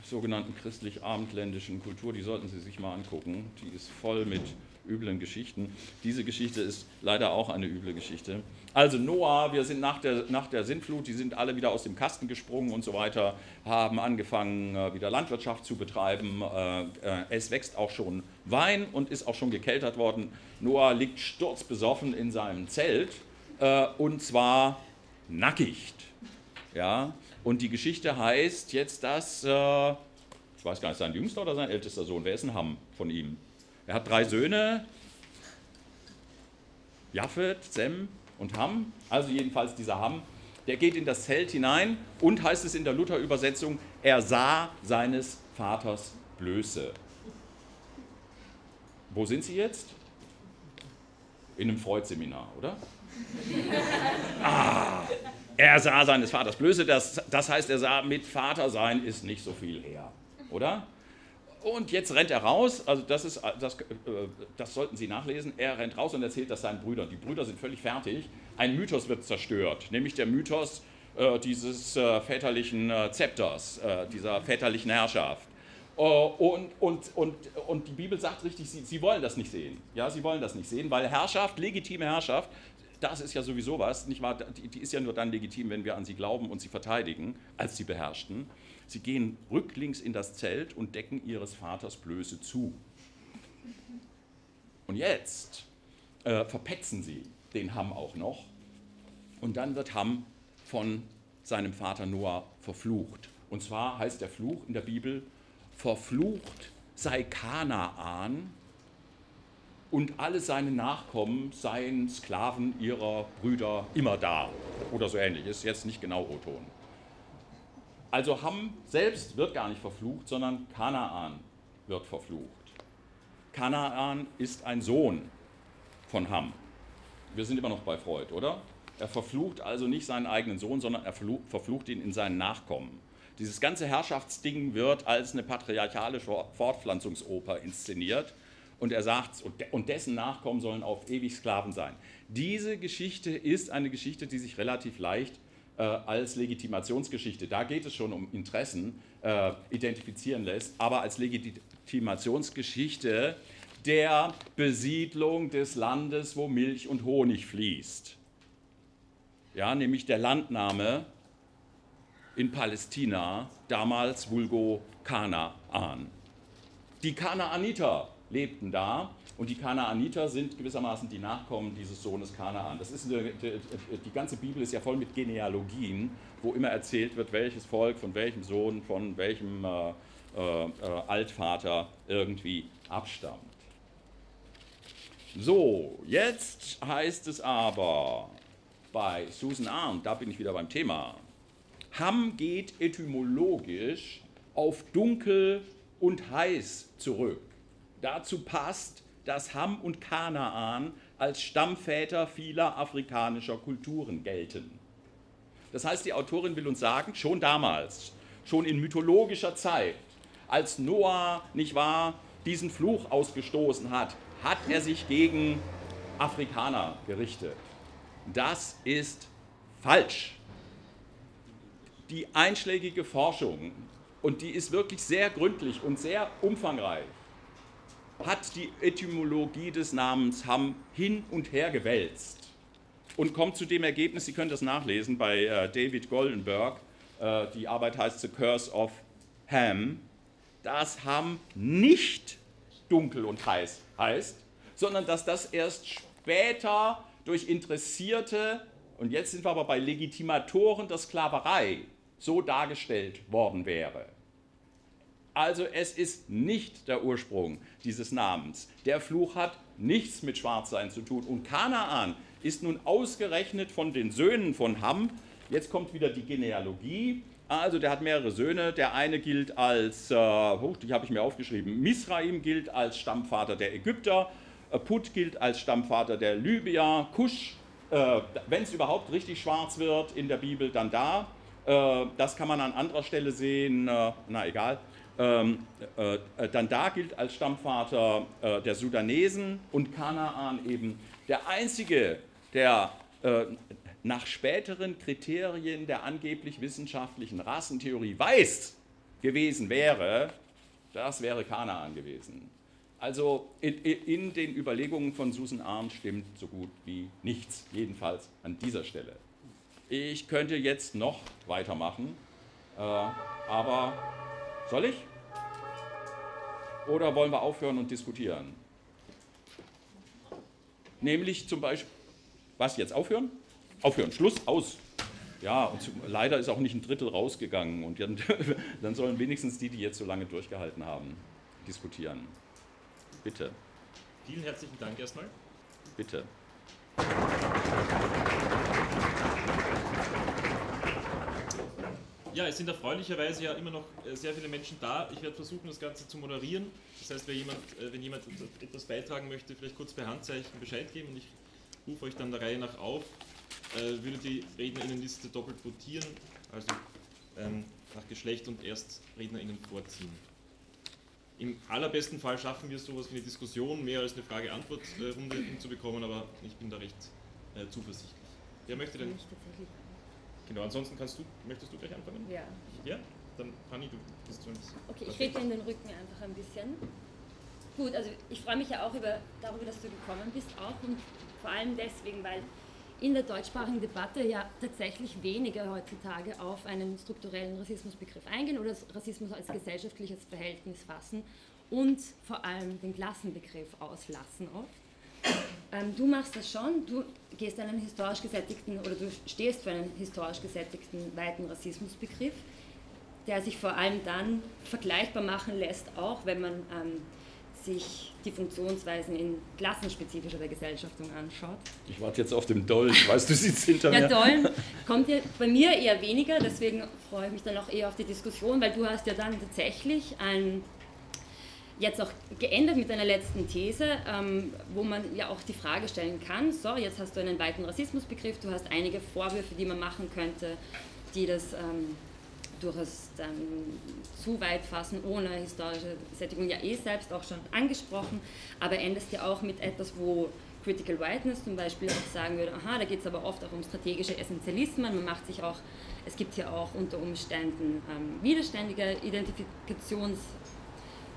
sogenannten christlich-abendländischen Kultur, die sollten Sie sich mal angucken. Die ist voll mit üblen Geschichten. Diese Geschichte ist leider auch eine üble Geschichte. Also Noah, wir sind nach der, nach der Sintflut, die sind alle wieder aus dem Kasten gesprungen und so weiter, haben angefangen, äh, wieder Landwirtschaft zu betreiben. Äh, äh, es wächst auch schon Wein und ist auch schon gekeltert worden. Noah liegt sturzbesoffen in seinem Zelt und zwar nackigt. Ja? Und die Geschichte heißt jetzt, dass, äh, ich weiß gar nicht, sein jüngster oder sein ältester Sohn, wer ist ein Ham von ihm? Er hat drei Söhne, Japhet, Sem und Ham, also jedenfalls dieser Ham, der geht in das Zelt hinein und heißt es in der Luther-Übersetzung, er sah seines Vaters Blöße. Wo sind Sie jetzt? In einem Freud-Seminar, oder? ah, er sah seines Vaters Blöße, das, das heißt, er sah, mit Vater sein ist nicht so viel her, oder? und jetzt rennt er raus, also das, ist, das, äh, das sollten Sie nachlesen. Er rennt raus und erzählt das seinen Brüdern. Die Brüder sind völlig fertig. Ein Mythos wird zerstört, nämlich der Mythos äh, dieses äh, väterlichen äh, Zepters, äh, dieser väterlichen Herrschaft. Äh, und, und, und, und die Bibel sagt richtig, sie, sie wollen das nicht sehen. Ja, sie wollen das nicht sehen, weil Herrschaft, legitime Herrschaft, das ist ja sowieso was, nicht wahr? Die, die ist ja nur dann legitim, wenn wir an sie glauben und sie verteidigen, als sie beherrschten. Sie gehen rücklings in das Zelt und decken ihres Vaters Blöße zu. Und jetzt äh, verpetzen sie den Ham auch noch. Und dann wird Ham von seinem Vater Noah verflucht. Und zwar heißt der Fluch in der Bibel, verflucht sei Kanaan und alle seine Nachkommen seien Sklaven ihrer Brüder immer da. Oder so ähnlich, ist jetzt nicht genau O-Ton. Also Ham selbst wird gar nicht verflucht, sondern Kanaan wird verflucht. Kanaan ist ein Sohn von Ham. Wir sind immer noch bei Freud, oder? Er verflucht also nicht seinen eigenen Sohn, sondern er verflucht ihn in seinen Nachkommen. Dieses ganze Herrschaftsding wird als eine patriarchale Fortpflanzungsoper inszeniert und er sagt, und dessen Nachkommen sollen auf ewig Sklaven sein. Diese Geschichte ist eine Geschichte, die sich relativ leicht äh, als Legitimationsgeschichte, da geht es schon um Interessen, äh, identifizieren lässt, aber als Legitimationsgeschichte der Besiedlung des Landes, wo Milch und Honig fließt. Ja, nämlich der Landnahme in Palästina, damals Vulgo Kanaan. Die Kanaaniter lebten da und die Kanaaniter sind gewissermaßen die Nachkommen dieses Sohnes Kanaan. Das ist die ganze Bibel ist ja voll mit Genealogien, wo immer erzählt wird, welches Volk von welchem Sohn, von welchem äh, äh, äh, Altvater irgendwie abstammt. So, jetzt heißt es aber bei Susan Arndt, da bin ich wieder beim Thema, Ham geht etymologisch auf dunkel und heiß zurück. Dazu passt dass Ham und Kanaan als Stammväter vieler afrikanischer Kulturen gelten. Das heißt, die Autorin will uns sagen, schon damals, schon in mythologischer Zeit, als Noah, nicht wahr, diesen Fluch ausgestoßen hat, hat er sich gegen Afrikaner gerichtet. Das ist falsch. Die einschlägige Forschung, und die ist wirklich sehr gründlich und sehr umfangreich, hat die Etymologie des Namens Ham hin und her gewälzt und kommt zu dem Ergebnis, Sie können das nachlesen bei äh, David Goldenberg, äh, die Arbeit heißt The Curse of Ham, dass Ham nicht dunkel und heiß heißt, sondern dass das erst später durch Interessierte, und jetzt sind wir aber bei Legitimatoren der Sklaverei, so dargestellt worden wäre. Also es ist nicht der Ursprung dieses Namens. Der Fluch hat nichts mit Schwarzsein zu tun. Und Kanaan ist nun ausgerechnet von den Söhnen von Ham. Jetzt kommt wieder die Genealogie. Also der hat mehrere Söhne. Der eine gilt als, äh, die habe ich mir aufgeschrieben, Misraim gilt als Stammvater der Ägypter. Äh, Put gilt als Stammvater der Libyer. Kusch, äh, wenn es überhaupt richtig schwarz wird in der Bibel, dann da. Äh, das kann man an anderer Stelle sehen. Äh, na egal ähm, äh, äh, dann da gilt als Stammvater äh, der Sudanesen und Kanaan eben der einzige, der äh, nach späteren Kriterien der angeblich wissenschaftlichen Rassentheorie weiß gewesen wäre, das wäre Kanaan gewesen. Also in, in, den Überlegungen von Susan Arndt stimmt so gut wie nichts, jedenfalls an dieser Stelle. Ich könnte jetzt noch weitermachen, äh, aber soll ich? Oder wollen wir aufhören und diskutieren? Nämlich zum Beispiel, was jetzt aufhören? Aufhören, Schluss, aus. Ja, und zu, leider ist auch nicht ein Drittel rausgegangen. Und dann, dann sollen wenigstens die, die jetzt so lange durchgehalten haben, diskutieren. Bitte. Vielen herzlichen Dank erstmal. Bitte. Ja, es sind erfreulicherweise ja immer noch äh, sehr viele Menschen da. Ich werde versuchen, das Ganze zu moderieren. Das heißt, wenn jemand, äh, wenn jemand etwas beitragen möchte, vielleicht kurz per Handzeichen Bescheid geben und ich rufe euch dann der Reihe nach auf. Äh, würde die RednerInnenliste doppelt votieren, also ähm, nach Geschlecht und erst RednerInnen vorziehen. Im allerbesten Fall schaffen wir sowas wie eine Diskussion, mehr als eine Frage-Antwort-Runde hinzubekommen, aber ich bin da recht äh, zuversichtlich. Wer möchte denn? Genau, ansonsten kannst du, möchtest du gleich anfangen? Ja. Ja? Dann Fanny, du bist sonst. Okay, ich rede in den Rücken einfach ein bisschen. Gut, also ich freue mich ja auch über, darüber, dass du gekommen bist, auch und vor allem deswegen, weil in der deutschsprachigen Debatte ja tatsächlich weniger heutzutage auf einen strukturellen Rassismusbegriff eingehen oder Rassismus als gesellschaftliches Verhältnis fassen und vor allem den Klassenbegriff auslassen oft. Ähm, du machst das schon, du gehst einen historisch gesättigten oder du stehst für einen historisch gesättigten weiten Rassismusbegriff, der sich vor allem dann vergleichbar machen lässt, auch wenn man ähm, sich die Funktionsweisen in klassenspezifischer Gesellschaftung anschaut. Ich warte jetzt auf den Dolch, weißt du, sitzt hinter mir. Der Dolch kommt ja bei mir eher weniger, deswegen freue ich mich dann auch eher auf die Diskussion, weil du hast ja dann tatsächlich ein jetzt auch geändert mit deiner letzten These, ähm, wo man ja auch die Frage stellen kann, so, jetzt hast du einen weiten Rassismusbegriff, du hast einige Vorwürfe, die man machen könnte, die das ähm, durchaus dann zu weit fassen, ohne historische Sättigung, ja eh selbst auch schon angesprochen, aber endest ja auch mit etwas, wo Critical Whiteness zum Beispiel auch sagen würde, aha, da geht es aber oft auch um strategische Essentialismen, man macht sich auch, es gibt hier auch unter Umständen ähm, widerständige Identifikationsgebiete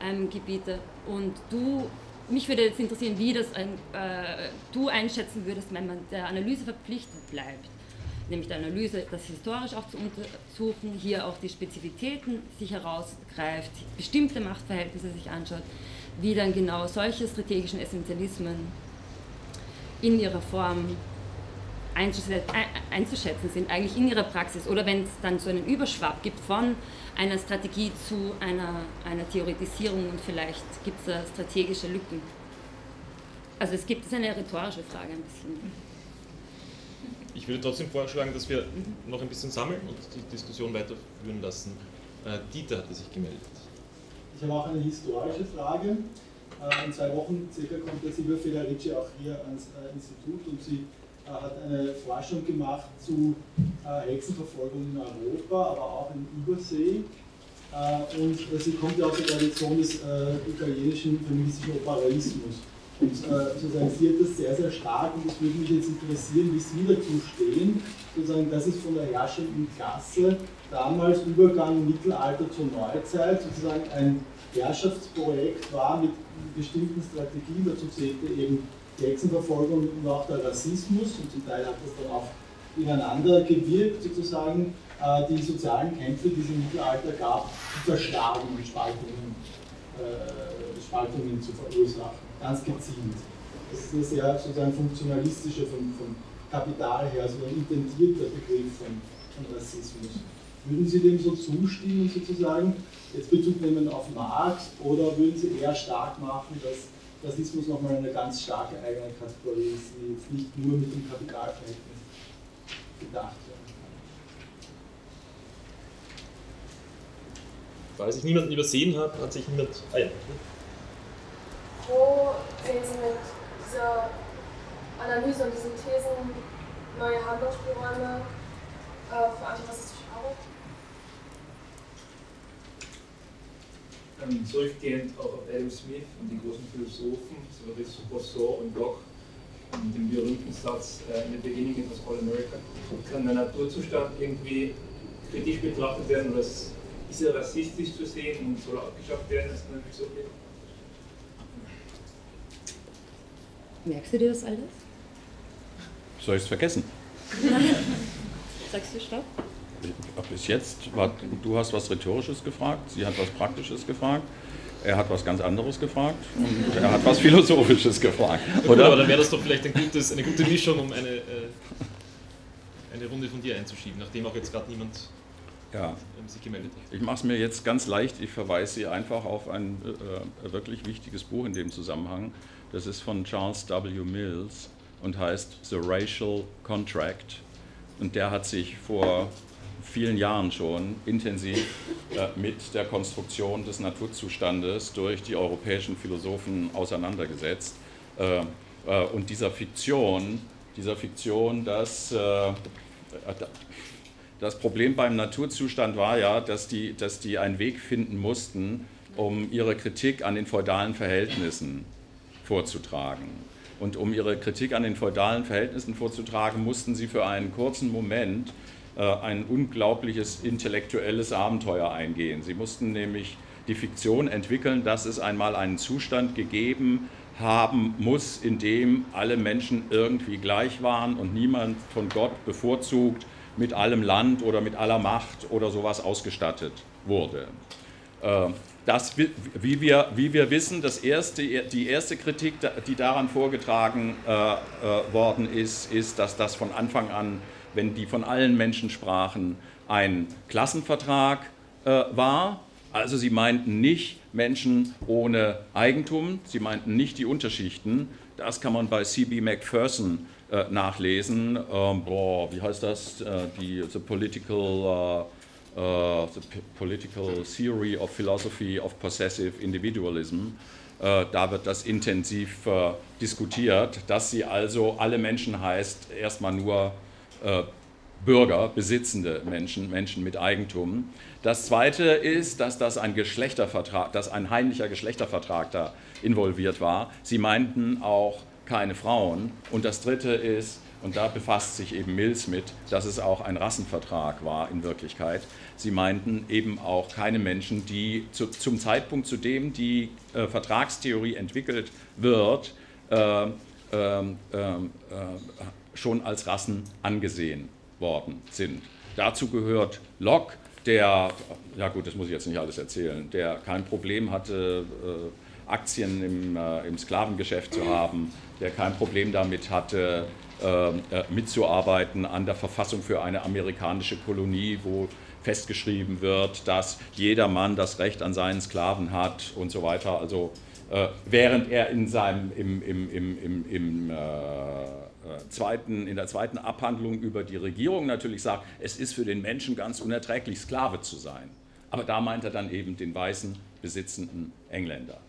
ähm, und du, mich würde jetzt interessieren, wie das ein, äh, du einschätzen würdest, wenn man der Analyse verpflichtet bleibt nämlich der Analyse, das historisch auch zu untersuchen, hier auch die Spezifitäten sich herausgreift, bestimmte Machtverhältnisse sich anschaut, wie dann genau solche strategischen Essentialismen in ihrer Form einzuschätzen sind, eigentlich in ihrer Praxis. Oder wenn es dann so einen Überschwapp gibt von einer Strategie zu einer, einer Theoretisierung und vielleicht gibt es da strategische Lücken. Also es gibt, es eine rhetorische Frage ein bisschen. Ich würde trotzdem vorschlagen, dass wir noch ein bisschen sammeln und die Diskussion weiterführen lassen. Äh, Dieter hatte sich gemeldet. Ich habe auch eine historische Frage. Äh, in zwei Wochen circa kommt der Silvia Federici auch hier ans äh, Institut und sie hat eine Forschung gemacht zu Hexenverfolgung in Europa, aber auch in Übersee. Und sie kommt ja aus der Tradition des italienischen feministischen Operaismus. Und äh, sozusagen sie hat das sehr, sehr stark und es würde mich jetzt interessieren, wie Sie dazu stehen, sozusagen, dass es von der herrschenden Klasse damals Übergang Mittelalter zur Neuzeit sozusagen ein Herrschaftsprojekt war mit bestimmten Strategien, dazu zählte eben Hexenverfolgung und auch der Rassismus und zum Teil hat das dann auch ineinander gewirkt, sozusagen äh, die sozialen Kämpfe, die es im Mittelalter gab, zu zerschlagen und Spaltungen, äh, Spaltungen zu verursachen ganz gezielt. Das ist ein sehr sozusagen funktionalistischer, vom, vom Kapital her, also ein intendierter Begriff von, von Rassismus. Würden Sie dem so zustimmen, sozusagen, jetzt Bezug nehmen auf Marx, oder würden Sie eher stark machen, dass Rassismus nochmal eine ganz starke eigene Kategorie ist, die jetzt nicht nur mit dem Kapitalverhältnis gedacht werden kann? Falls ich niemanden übersehen habe, hat sich niemand. Ah ja. Wo sehen Sie mit dieser Analyse und diesen Thesen neue Handlungsspielräume äh, für antirassistische Arbeit? Zurückgehend auch auf Adam Smith und die großen Philosophen, so Rousseau und Locke, und den berühmten Satz äh, in the beginning it was all America, kann der Naturzustand irgendwie kritisch betrachtet werden oder ist er rassistisch zu sehen und soll abgeschafft werden als eine Philosophie? Merkst du dir das alles? Soll ich es vergessen? Sagst du Stopp? Bis jetzt, war, du hast was Rhetorisches gefragt, sie hat was Praktisches gefragt, er hat was ganz anderes gefragt und er hat was Philosophisches gefragt. Oder? Gut, aber dann wäre das doch vielleicht ein gutes, eine gute Mischung, um eine, äh, eine Runde von dir einzuschieben, nachdem auch jetzt gerade niemand ja. Ähm, sich gemeldet hat. Ich mache es mir jetzt ganz leicht, ich verweise Sie einfach auf ein äh, wirklich wichtiges Buch in dem Zusammenhang, das ist von Charles W. Mills und heißt The Racial Contract. Und der hat sich vor vielen Jahren schon intensiv äh, mit der Konstruktion des Naturzustandes durch die europäischen Philosophen auseinandergesetzt. Äh, äh, und dieser Fiktion, dieser Fiktion, dass äh, das Problem beim Naturzustand war ja, dass die, dass die einen Weg finden mussten, um ihre Kritik an den feudalen Verhältnissen vorzutragen. Und um ihre Kritik an den feudalen Verhältnissen vorzutragen, mussten sie für einen kurzen Moment ein unglaubliches intellektuelles Abenteuer eingehen. Sie mussten nämlich die Fiktion entwickeln, dass es einmal einen Zustand gegeben haben muss, in dem alle Menschen irgendwie gleich waren und niemand von Gott bevorzugt mit allem Land oder mit aller Macht oder sowas ausgestattet wurde. Äh, das, wie, wir, wie wir wissen, das erste, die erste Kritik, die daran vorgetragen äh, äh, worden ist, ist, dass das von Anfang an, wenn die von allen Menschen sprachen, ein Klassenvertrag äh, war. Also sie meinten nicht Menschen ohne Eigentum, sie meinten nicht die Unterschichten. Das kann man bei C.B. Macpherson äh, nachlesen. Ähm, boah, wie heißt das? Äh, die the Political uh, the Political Theory of Philosophy of Possessive Individualism. Uh, da wird das intensiv uh, diskutiert, dass sie also alle Menschen heißt, erstmal nur Bürger, besitzende Menschen, Menschen mit Eigentum. Das Zweite ist, dass das ein Geschlechtervertrag, dass ein heimlicher Geschlechtervertrag da involviert war. Sie meinten auch keine Frauen. Und das Dritte ist, und da befasst sich eben Mills mit, dass es auch ein Rassenvertrag war in Wirklichkeit. Sie meinten eben auch keine Menschen, die zu, zum Zeitpunkt, zu dem die äh, Vertragstheorie entwickelt wird, äh, äh, schon als Rassen angesehen worden sind. Dazu gehört Locke, der, ja gut, das muss ich jetzt nicht alles erzählen, der kein Problem hatte, äh, Aktien im, äh, im Sklavengeschäft zu haben, der kein Problem damit hatte, äh, mitzuarbeiten an der Verfassung für eine amerikanische Kolonie, wo festgeschrieben wird, dass jeder Mann das Recht an seinen Sklaven hat und so weiter. Also äh, während er in, seinem, im, im, im, im äh, zweiten, in der zweiten Abhandlung über die Regierung natürlich sagt, es ist für den Menschen ganz unerträglich, Sklave zu sein. Aber da meint er dann eben den weißen, besitzenden Engländer.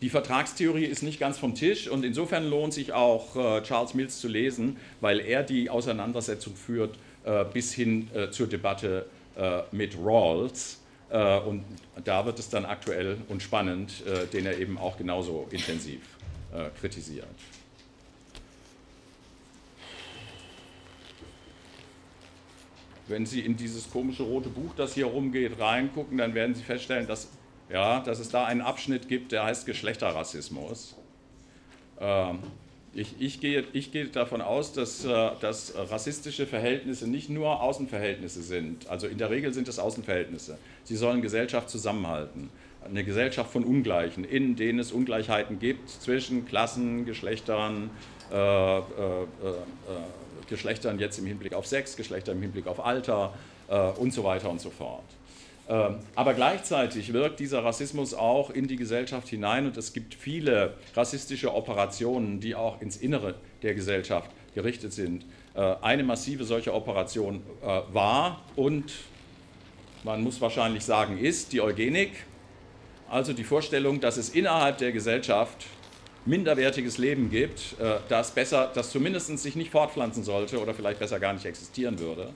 Die Vertragstheorie ist nicht ganz vom Tisch und insofern lohnt sich auch äh, Charles Mills zu lesen, weil er die Auseinandersetzung führt äh, bis hin äh, zur Debatte äh, mit Rawls. Äh, und da wird es dann aktuell und spannend, äh, den er eben auch genauso intensiv kritisiert. Wenn Sie in dieses komische rote Buch, das hier rumgeht, reingucken, dann werden Sie feststellen, dass ja, dass es da einen Abschnitt gibt, der heißt Geschlechterrassismus. Ähm, ich, ich, gehe, ich gehe davon aus, dass, äh, dass rassistische Verhältnisse nicht nur Außenverhältnisse sind. Also in der Regel sind es Außenverhältnisse. Sie sollen Gesellschaft zusammenhalten. Eine Gesellschaft von Ungleichen, in denen es Ungleichheiten gibt zwischen Klassen, Geschlechtern, äh, äh, äh, Geschlechtern jetzt im Hinblick auf Sex, Geschlechter im Hinblick auf Alter äh, und so weiter und so fort. Ähm, aber gleichzeitig wirkt dieser Rassismus auch in die Gesellschaft hinein und es gibt viele rassistische Operationen, die auch ins Innere der Gesellschaft gerichtet sind. Äh, eine massive solche Operation äh, war und man muss wahrscheinlich sagen, ist die Eugenik, also die Vorstellung, dass es innerhalb der Gesellschaft minderwertiges Leben gibt, äh, das, besser, das zumindest sich nicht fortpflanzen sollte oder vielleicht besser gar nicht existieren würde.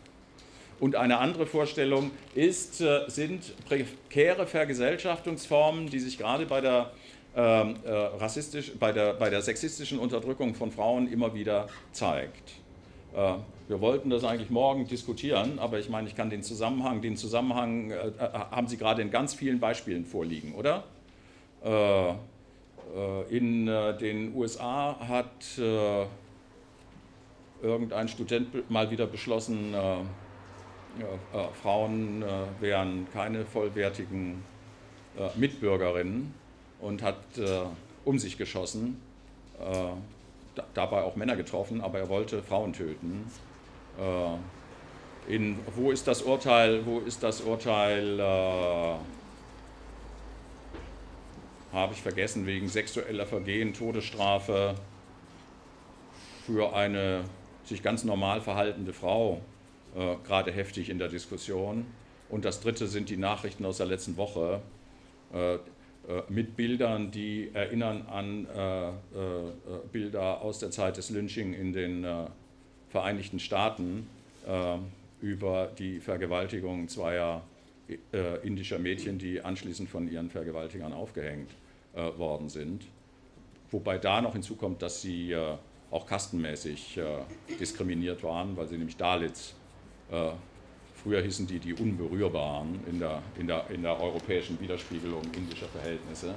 Und eine andere Vorstellung ist, äh, sind prekäre Vergesellschaftungsformen, die sich gerade bei der, ähm, äh, rassistisch, bei, der, bei der sexistischen Unterdrückung von Frauen immer wieder zeigt. Äh, wir wollten das eigentlich morgen diskutieren, aber ich meine, ich kann den Zusammenhang, den Zusammenhang äh, äh haben Sie gerade in ganz vielen Beispielen vorliegen, oder? Äh, in den USA hat irgendein Student mal wieder beschlossen, äh, Frauen äh, wären keine vollwertigen äh, Mitbürgerinnen und hat um sich geschossen, dabei auch Männer getroffen, aber er wollte Frauen töten. In, wo ist das Urteil? Wo ist das Urteil? Äh, habe ich vergessen, wegen sexueller Vergehen, Todesstrafe für eine sich ganz normal verhaltende Frau äh, gerade heftig in der Diskussion. Und das Dritte sind die Nachrichten aus der letzten Woche äh, äh mit Bildern, die erinnern an äh, äh, Bilder aus der Zeit des Lynching in den Vereinigten Staaten über die Vergewaltigung zweier äh, indischer Mädchen, die anschließend von ihren Vergewaltigern aufgehängt äh, worden sind. Wobei da noch hinzukommt, dass sie äh, auch kastenmäßig äh, diskriminiert waren, weil sie nämlich Dalits, äh, früher hießen die die Unberührbaren in der, in, der, in der europäischen Widerspiegelung indischer Verhältnisse,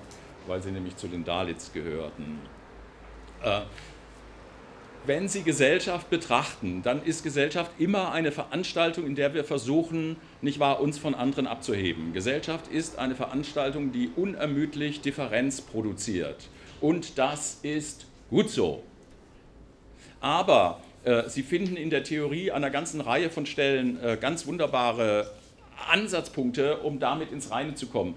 weil sie nämlich zu den Dalits gehörten. Wenn Sie Gesellschaft betrachten, dann ist Gesellschaft immer eine Veranstaltung, in der wir versuchen, nicht wahr, uns von anderen abzuheben. Gesellschaft ist eine Veranstaltung, die unermüdlich Differenz produziert. Und das ist gut so. Aber äh, Sie finden in der Theorie an einer ganzen Reihe von Stellen äh, ganz wunderbare Ansatzpunkte, um damit ins Reine zu kommen.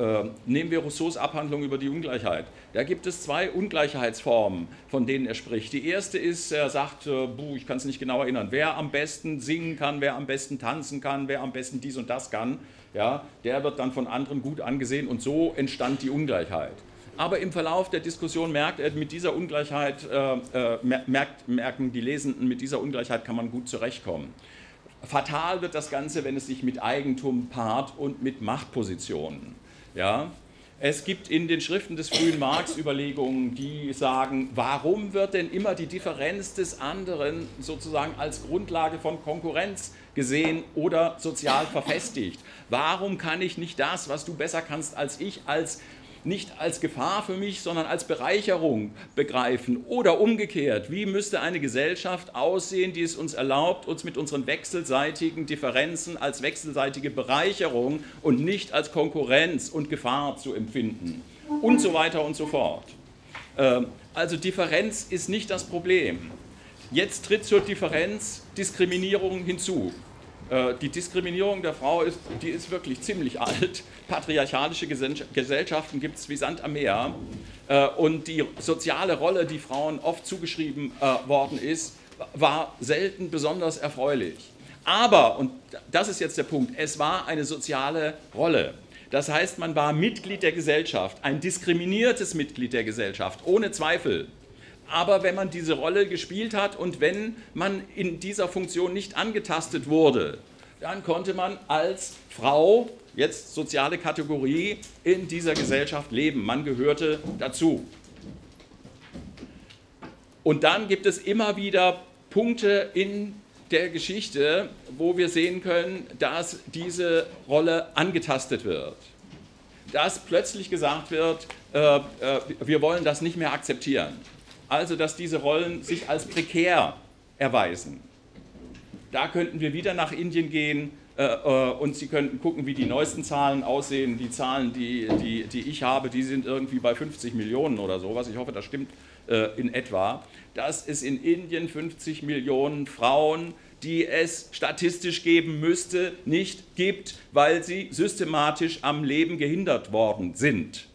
Äh, nehmen wir Rousseaus Abhandlung über die Ungleichheit. Da gibt es zwei Ungleichheitsformen, von denen er spricht. Die erste ist, er sagt, äh, buh, ich kann es nicht genau erinnern, wer am besten singen kann, wer am besten tanzen kann, wer am besten dies und das kann, ja, der wird dann von anderen gut angesehen und so entstand die Ungleichheit. Aber im Verlauf der Diskussion merkt er, mit dieser Ungleichheit, äh, äh merkt, merken die Lesenden, mit dieser Ungleichheit kann man gut zurechtkommen. Fatal wird das Ganze, wenn es sich mit Eigentum paart und mit Machtpositionen. Ja? Es gibt in den Schriften des frühen Marx Überlegungen, die sagen, warum wird denn immer die Differenz des anderen sozusagen als Grundlage von Konkurrenz gesehen oder sozial verfestigt? Warum kann ich nicht das, was du besser kannst als ich, als nicht als Gefahr für mich, sondern als Bereicherung begreifen. Oder umgekehrt, wie müsste eine Gesellschaft aussehen, die es uns erlaubt, uns mit unseren wechselseitigen Differenzen als wechselseitige Bereicherung und nicht als Konkurrenz und Gefahr zu empfinden. Und so weiter und so fort. Ähm, also Differenz ist nicht das Problem. Jetzt tritt zur Differenz Diskriminierung hinzu. Äh, die Diskriminierung der Frau ist, die ist wirklich ziemlich alt. Patriarchalische Gesellschaften gibt es wie Sand am Meer. Äh, und die soziale Rolle, die Frauen oft zugeschrieben äh, worden ist, war selten besonders erfreulich. Aber, und das ist jetzt der Punkt, es war eine soziale Rolle. Das heißt, man war Mitglied der Gesellschaft, ein diskriminiertes Mitglied der Gesellschaft, ohne Zweifel aber wenn man diese Rolle gespielt hat und wenn man in dieser Funktion nicht angetastet wurde, dann konnte man als Frau, jetzt soziale Kategorie, in dieser Gesellschaft leben. Man gehörte dazu. Und dann gibt es immer wieder Punkte in der Geschichte, wo wir sehen können, dass diese Rolle angetastet wird. Dass plötzlich gesagt wird, äh, äh, wir wollen das nicht mehr akzeptieren also dass diese Rollen sich als prekär erweisen. Da könnten wir wieder nach Indien gehen äh, äh, und Sie könnten gucken, wie die neuesten Zahlen aussehen. Die Zahlen, die, die, die ich habe, die sind irgendwie bei 50 Millionen oder sowas. Ich hoffe, das stimmt äh, in etwa. Dass es in Indien 50 Millionen Frauen die es statistisch geben müsste, nicht gibt, weil sie systematisch am Leben gehindert worden sind.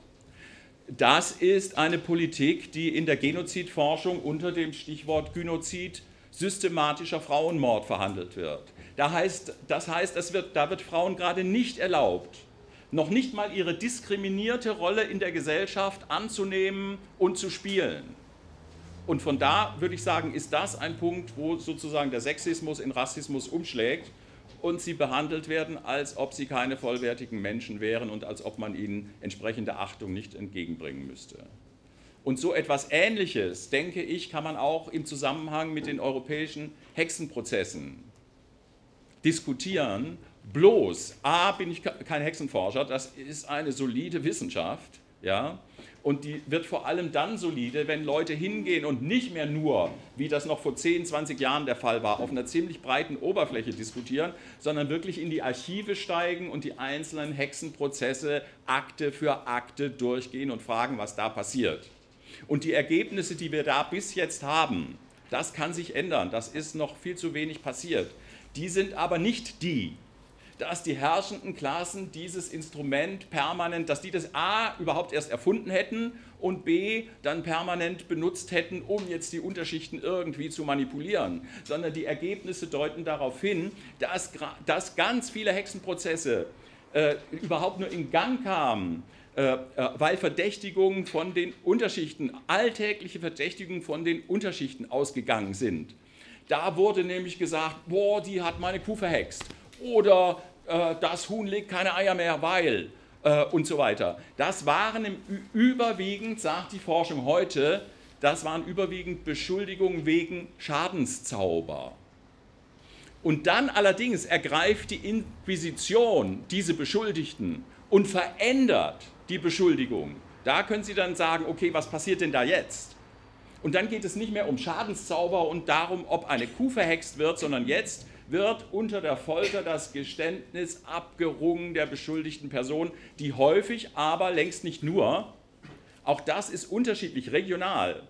Das ist eine Politik, die in der Genozidforschung unter dem Stichwort Gynozid systematischer Frauenmord verhandelt wird. Da heißt, das heißt, es wird, da wird Frauen gerade nicht erlaubt, noch nicht mal ihre diskriminierte Rolle in der Gesellschaft anzunehmen und zu spielen. Und von da würde ich sagen, ist das ein Punkt, wo sozusagen der Sexismus in Rassismus umschlägt und sie behandelt werden, als ob sie keine vollwertigen Menschen wären und als ob man ihnen entsprechende Achtung nicht entgegenbringen müsste. Und so etwas Ähnliches, denke ich, kann man auch im Zusammenhang mit den europäischen Hexenprozessen diskutieren. Bloß, a, bin ich kein Hexenforscher, das ist eine solide Wissenschaft, ja, und die wird vor allem dann solide, wenn Leute hingehen und nicht mehr nur, wie das noch vor 10, 20 Jahren der Fall war, auf einer ziemlich breiten Oberfläche diskutieren, sondern wirklich in die Archive steigen und die einzelnen Hexenprozesse Akte für Akte durchgehen und fragen, was da passiert. Und die Ergebnisse, die wir da bis jetzt haben, das kann sich ändern, das ist noch viel zu wenig passiert. Die sind aber nicht die, dass die herrschenden Klassen dieses Instrument permanent, dass die das A überhaupt erst erfunden hätten und B dann permanent benutzt hätten, um jetzt die Unterschichten irgendwie zu manipulieren, sondern die Ergebnisse deuten darauf hin, dass, dass ganz viele Hexenprozesse äh, überhaupt nur in Gang kamen, äh, äh, weil Verdächtigungen von den Unterschichten, alltägliche Verdächtigungen von den Unterschichten ausgegangen sind. Da wurde nämlich gesagt, boah, die hat meine Kuh verhext oder äh, das Huhn legt keine Eier mehr, weil äh, und so weiter. Das waren im, überwiegend, sagt die Forschung heute, das waren überwiegend Beschuldigungen wegen Schadenszauber. Und dann allerdings ergreift die Inquisition diese Beschuldigten und verändert die Beschuldigung. Da können Sie dann sagen, okay, was passiert denn da jetzt? Und dann geht es nicht mehr um Schadenszauber und darum, ob eine Kuh verhext wird, sondern jetzt wird unter der Folter das Geständnis abgerungen der beschuldigten Person, die häufig, aber längst nicht nur, auch das ist unterschiedlich regional.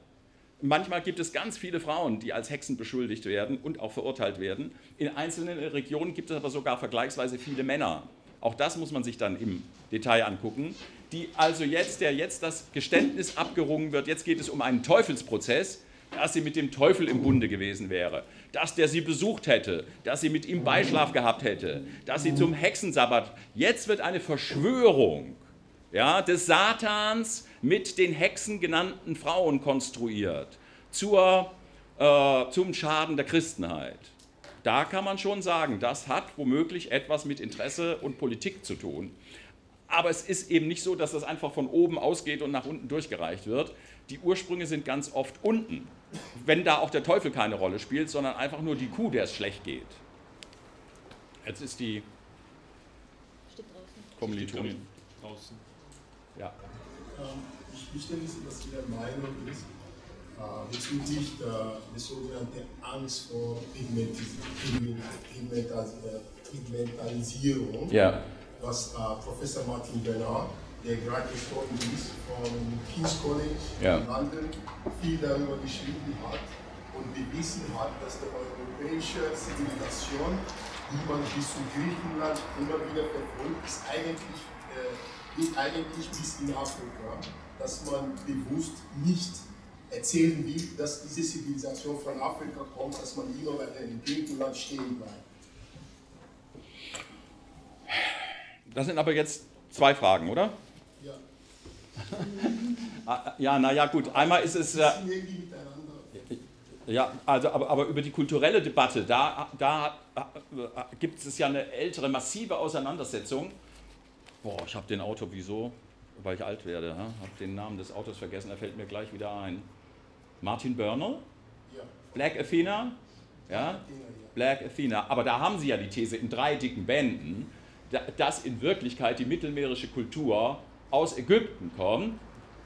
Manchmal gibt es ganz viele Frauen, die als Hexen beschuldigt werden und auch verurteilt werden. In einzelnen Regionen gibt es aber sogar vergleichsweise viele Männer. Auch das muss man sich dann im Detail angucken die also jetzt, der jetzt das Geständnis abgerungen wird, jetzt geht es um einen Teufelsprozess, dass sie mit dem Teufel im Bunde gewesen wäre, dass der sie besucht hätte, dass sie mit ihm Beischlaf gehabt hätte, dass sie zum Hexensabbat, jetzt wird eine Verschwörung ja, des Satans mit den Hexen genannten Frauen konstruiert, zur, äh, zum Schaden der Christenheit. Da kann man schon sagen, das hat womöglich etwas mit Interesse und Politik zu tun. Aber es ist eben nicht so, dass das einfach von oben ausgeht und nach unten durchgereicht wird. Die Ursprünge sind ganz oft unten, wenn da auch der Teufel keine Rolle spielt, sondern einfach nur die Kuh, der es schlecht geht. Jetzt ist die Kommilitonin draußen. Ja. Ähm, ich bestelle dass Sie der Meinung ist, äh, bezüglich der, der sogenannten Angst vor Pigmentalisierung. Ja was äh, Professor Martin Bernard, der gerade gestorben ist, vom King's College ja. in London, viel darüber geschrieben hat und bewiesen hat, dass die europäische Zivilisation, die man bis zu Griechenland immer wieder verfolgt, ist eigentlich, äh, geht eigentlich bis in Afrika, dass man bewusst nicht erzählen will, dass diese Zivilisation von Afrika kommt, dass man immer bei in Griechenland stehen bleibt. Das sind aber jetzt zwei Fragen, oder? Ja. Ah, ja, naja, gut. Einmal ist es. Äh, ja, also, aber, aber über die kulturelle Debatte, da, da äh, gibt es ja eine ältere, massive Auseinandersetzung. Boah, ich habe den Auto, wieso? Weil ich alt werde. Habe den Namen des Autos vergessen, er fällt mir gleich wieder ein. Martin Börner? Ja. Black Athena? Ja? Black Athena. Aber da haben sie ja die These in drei dicken Bänden dass in Wirklichkeit die mittelmeerische Kultur aus Ägypten kommt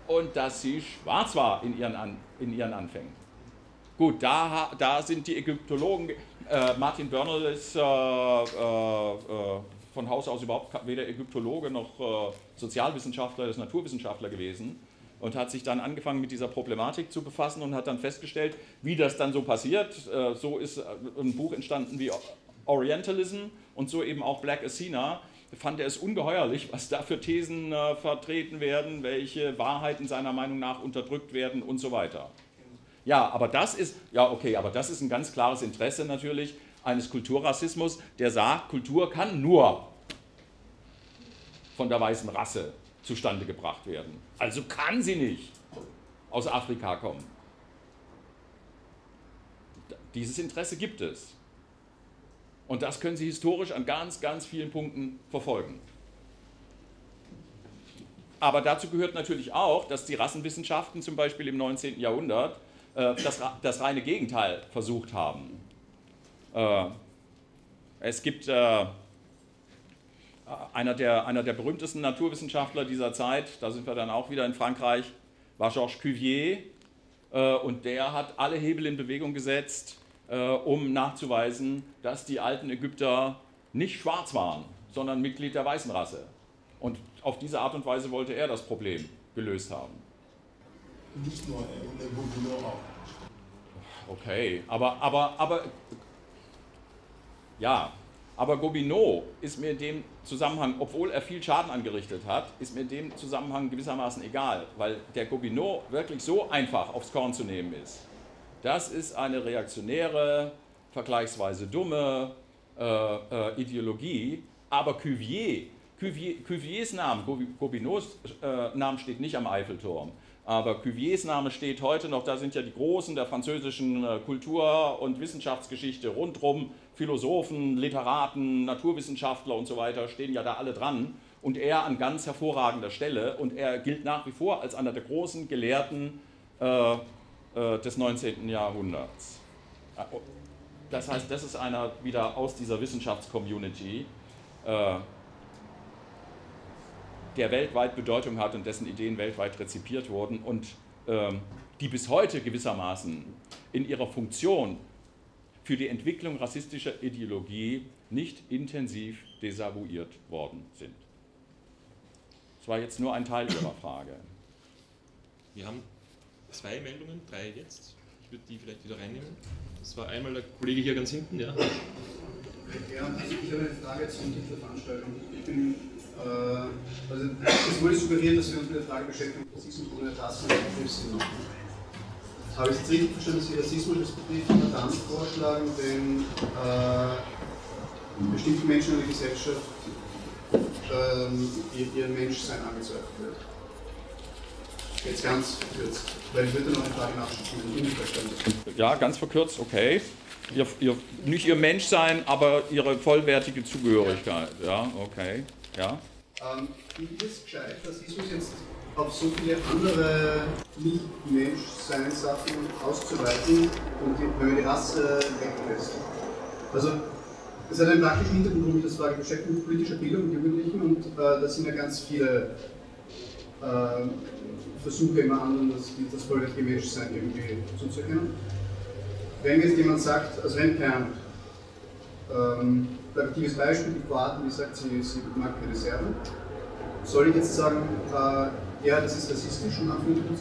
und dass sie schwarz war in ihren, An in ihren Anfängen. Gut, da, da sind die Ägyptologen, äh, Martin Börnel ist äh, äh, äh von Haus aus überhaupt weder Ägyptologe noch äh, Sozialwissenschaftler, ist Naturwissenschaftler gewesen und hat sich dann angefangen mit dieser Problematik zu befassen und hat dann festgestellt, wie das dann so passiert. Äh, so ist ein Buch entstanden wie Orientalism und so eben auch Black Athena, fand er es ungeheuerlich, was da für Thesen äh, vertreten werden, welche Wahrheiten seiner Meinung nach unterdrückt werden und so weiter. Ja, aber das ist, ja okay, aber das ist ein ganz klares Interesse natürlich eines Kulturrassismus, der sagt, Kultur kann nur von der weißen Rasse zustande gebracht werden. Also kann sie nicht aus Afrika kommen. Dieses Interesse gibt es. Und das können Sie historisch an ganz, ganz vielen Punkten verfolgen. Aber dazu gehört natürlich auch, dass die Rassenwissenschaften zum Beispiel im 19. Jahrhundert äh, das, das, reine Gegenteil versucht haben. Äh, es gibt äh, einer, der, einer der berühmtesten Naturwissenschaftler dieser Zeit, da sind wir dann auch wieder in Frankreich, war Georges Cuvier. Äh, und der hat alle Hebel in Bewegung gesetzt, äh, um nachzuweisen, dass die alten Ägypter nicht schwarz waren, sondern Mitglied der weißen Rasse. Und auf diese Art und Weise wollte er das Problem gelöst haben. Nicht nur er, und der Gouverneur auch. Okay, aber, aber, aber, ja, aber Gobineau ist mir in dem Zusammenhang, obwohl er viel Schaden angerichtet hat, ist mir in dem Zusammenhang gewissermaßen egal, weil der Gobineau wirklich so einfach aufs Korn zu nehmen ist. Das ist eine reaktionäre, vergleichsweise dumme äh, äh, Ideologie, aber Cuvier, Cuvier, Cuviers Name, Gobineaus äh, Name steht nicht am Eiffelturm. Aber Cuviers Name steht heute noch, da sind ja die Großen der französischen äh, Kultur- und Wissenschaftsgeschichte rundrum, Philosophen, Literaten, Naturwissenschaftler und so weiter, stehen ja da alle dran. Und er an ganz hervorragender Stelle. Und er gilt nach wie vor als einer der großen Gelehrten äh, des 19. Jahrhunderts. Äh, das heißt, das ist einer wieder aus dieser Wissenschaftscommunity, äh, der weltweit Bedeutung hat und dessen Ideen weltweit rezipiert wurden und ähm, die bis heute gewissermaßen in ihrer Funktion für die Entwicklung rassistischer Ideologie nicht intensiv desavouiert worden sind. Das war jetzt nur ein Teil Ihrer Frage. Wir haben zwei Meldungen, drei jetzt. Ich würde die vielleicht wieder reinnehmen. Das war einmal der Kollege hier ganz hinten, ja. Ja, also ich habe eine Frage zum Titel der Veranstaltung. Ich bin, äh, also es wurde suggeriert, dass wir uns mit der Frage beschäftigen, ob Rassismus ohne Rassen macht. Habe ich es richtig verstanden, dass Sie Rassismus als Begriff dann vorschlagen, wenn äh, bestimmte Menschen in der Gesellschaft ähm, ihr, Menschsein angezweifelt wird? Jetzt ganz verkürzt, weil ich würde noch eine Frage nachschieben, wenn ich verstanden Ja, ganz verkürzt, okay. Ihr, ihr, nicht ihr Menschsein, aber ihre vollwertige Zugehörigkeit. Ja, okay. Ja. Ähm, ist es gescheit, Rassismus jetzt auf so viele andere Nicht-Menschsein-Sachen auszuweiten und die, wenn man die Rasse weglässt? Also, es hat einen praktischen Hintergrund, warum ich das beschäftige mich mit politischer Bildung mit Jugendlichen und äh, da sind ja ganz viele äh, Versuche immer anderen, das, das vollwertige Menschsein irgendwie zuzuerkennen. Wenn jetzt jemand sagt, also wenn kein ähm, Beispiel, die Kroaten, die sagt, sie, sie mag keine Serben, soll ich jetzt sagen, äh, ja, das ist rassistisch und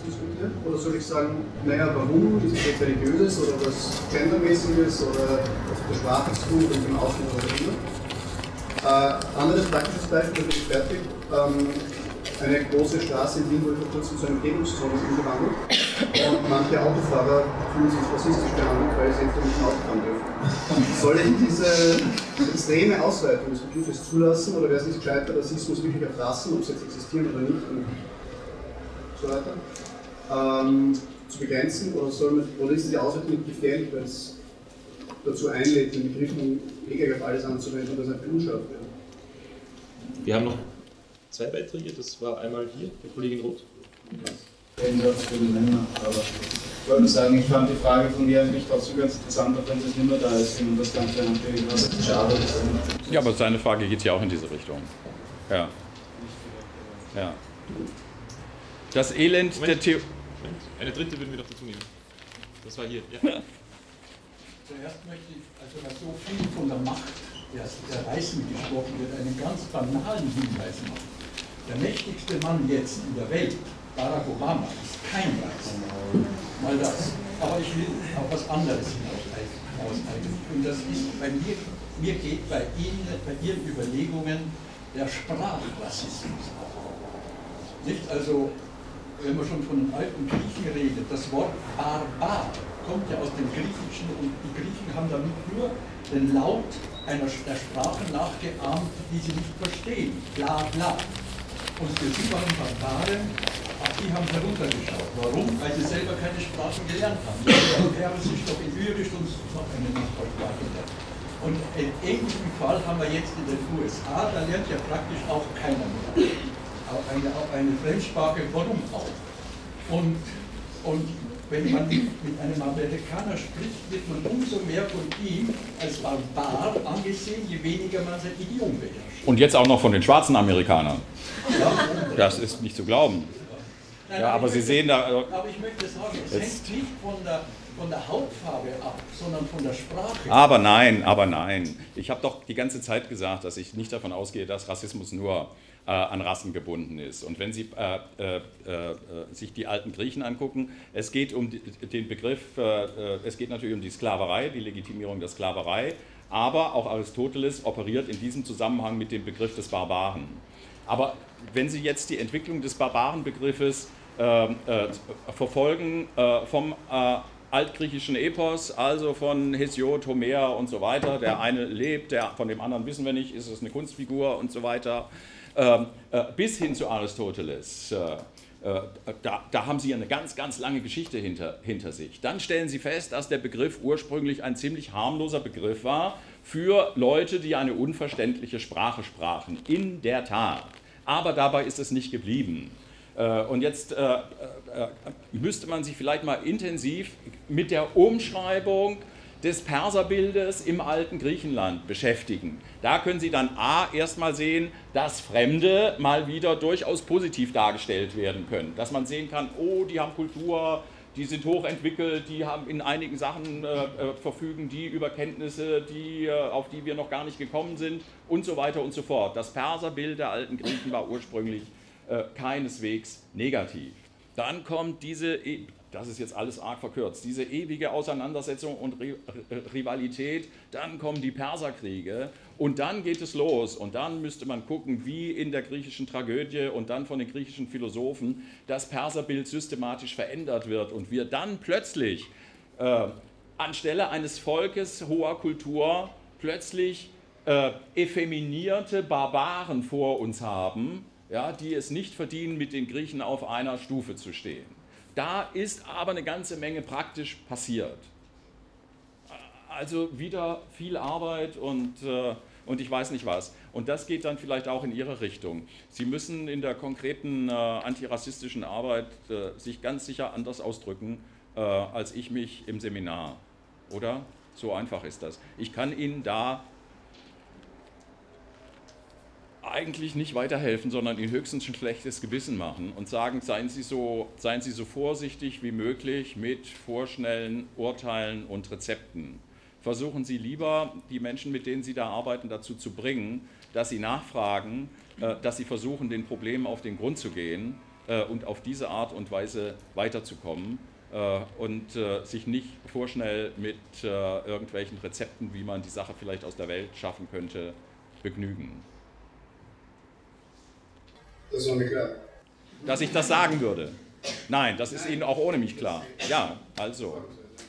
diskutieren? Oder soll ich sagen, naja, warum? Ist es jetzt religiöses oder was gendermäßiges oder was mit der Sprache zu tun mit dem Aussehen oder immer? Äh, anderes praktisches Beispiel, da bin ich fertig. Ähm, eine große Straße in Wien wurde vor kurzem zu einer Umgebungszone umgewandelt und manche Autofahrer fühlen sich rassistisch behandelt, weil sie jetzt nicht Auto fahren dürfen. Soll ich diese extreme Ausweitung des Begriffes zulassen oder wäre es nicht gescheiter, Rassismus wirklich erfassen, ob sie jetzt existieren oder nicht und so weiter, ähm, zu begrenzen oder, soll man, oder ist diese Ausweitung nicht gefährlich, weil es dazu einlädt, den Begriff lediglich auf alles anzuwenden und das einfach unscharf wird? Wir haben noch zwei Beiträge, das war einmal hier, der Kollegin Roth. Ich wollte nur sagen, ich fand die Frage von mir eigentlich trotzdem ganz interessant, auch wenn es nicht mehr da ist und das Ganze natürlich was schade ist. Ja, aber seine Frage geht ja auch in diese Richtung. Ja. Ja. Das Elend Moment, der Theorie. Eine dritte würden wir noch dazu nehmen. Das war hier. Ja. Zuerst möchte ich, also weil so viel von der Macht der, der Weißen gesprochen wird, einen ganz banalen Hinweis machen. Der mächtigste Mann jetzt in der Welt, Barack Obama, ist kein Weißer. Mal das. Aber ich will auf was anderes hinaus eigentlich. Und das ist bei mir, mir geht bei Ihnen, bei Ihren Überlegungen der Sprachrassismus auf. Nicht also, wenn man schon von den alten Griechen redet, das Wort Barbar kommt ja aus dem Griechischen und die Griechen haben damit nur den Laut einer der Sprache nachgeahmt, die sie nicht verstehen. Bla bla. Und für sie waren Barbaren, auch die haben heruntergeschaut. Warum? Weil sie selber keine Sprache gelernt haben. Die Europäer sich doch in Lyrisch und noch eine Nachbarsprache lernen. Und einen ähnlichen Fall haben wir jetzt in den USA, da lernt ja praktisch auch keiner mehr. Auch eine, auch eine Fremdsprache, warum auch? Und, und wenn man mit einem Amerikaner spricht, wird man umso mehr von ihm als Barbar angesehen, je weniger man sein Idiom beherrscht. Und jetzt auch noch von den schwarzen Amerikanern. Das ist nicht zu glauben. Nein, Ja, aber ich Sie möchte- sehen da. Aber ich möchte sagen, es hängt nicht von der, von der Hautfarbe ab, sondern von der Sprache. Aber nein, aber nein. Ich habe doch die ganze Zeit gesagt, dass ich nicht davon ausgehe, dass Rassismus nur äh, an Rassen gebunden ist. Und wenn Sie äh, äh, äh, sich die alten Griechen angucken, es geht um die, den Begriff, äh, es geht natürlich um die Sklaverei, die Legitimierung der Sklaverei, aber auch Aristoteles operiert in diesem Zusammenhang mit dem Begriff des Barbaren. Aber wenn Sie jetzt die Entwicklung des Barbarenbegriffes verfolgen, vom altgriechischen Epos, also von Hesiod, Homer und so weiter, der eine lebt, der von dem anderen wissen wir nicht, ist es eine Kunstfigur und so weiter, bis hin zu Aristoteles, äh, Äh, da, da, haben Sie eine ganz, ganz lange Geschichte hinter, hinter sich. Dann stellen Sie fest, dass der Begriff ursprünglich ein ziemlich harmloser Begriff war für Leute, die eine unverständliche Sprache sprachen. In der Tat. Aber dabei ist es nicht geblieben. Äh, und jetzt äh, müsste man sich vielleicht mal intensiv mit der Umschreibung des Perserbildes im alten Griechenland beschäftigen. Da können Sie dann A erstmal sehen, dass Fremde mal wieder durchaus positiv dargestellt werden können. Dass man sehen kann, oh, die haben Kultur, die sind hochentwickelt, die haben in einigen Sachen äh, äh verfügen die über Kenntnisse, die, äh, auf die wir noch gar nicht gekommen sind und so weiter und so fort. Das Perserbild der alten Griechen war ursprünglich äh, keineswegs negativ. Dann kommt diese e- das ist jetzt alles arg verkürzt, diese ewige Auseinandersetzung und Rivalität, dann kommen die Perserkriege und dann geht es los und dann müsste man gucken, wie in der griechischen Tragödie und dann von den griechischen Philosophen das Perserbild systematisch verändert wird und wir dann plötzlich äh, anstelle eines Volkes hoher Kultur plötzlich äh, effeminierte Barbaren vor uns haben, ja, die es nicht verdienen, mit den Griechen auf einer Stufe zu stehen. Da ist aber eine ganze Menge praktisch passiert. Also wieder viel Arbeit und, äh, und ich weiß nicht was. Und das geht dann vielleicht auch in Ihre Richtung. Sie müssen in der konkreten äh, antirassistischen Arbeit äh, sich ganz sicher anders ausdrücken, äh, als ich mich im Seminar. Oder? So einfach ist das. Ich kann Ihnen da eigentlich nicht weiterhelfen, sondern ihnen höchstens ein schlechtes Gewissen machen und sagen, seien Sie, so, seien Sie so vorsichtig wie möglich mit vorschnellen Urteilen und Rezepten. Versuchen Sie lieber, die Menschen, mit denen Sie da arbeiten, dazu zu bringen, dass sie nachfragen, äh, dass sie versuchen, den Problemen auf den Grund zu gehen äh, und auf diese Art und Weise weiterzukommen äh, und sich nicht vorschnell mit irgendwelchen Rezepten, wie man die Sache vielleicht aus der Welt schaffen könnte, begnügen. Das war mir klar. Dass ich das sagen würde. Nein, das ist Ihnen auch ohne mich klar. Ja, also.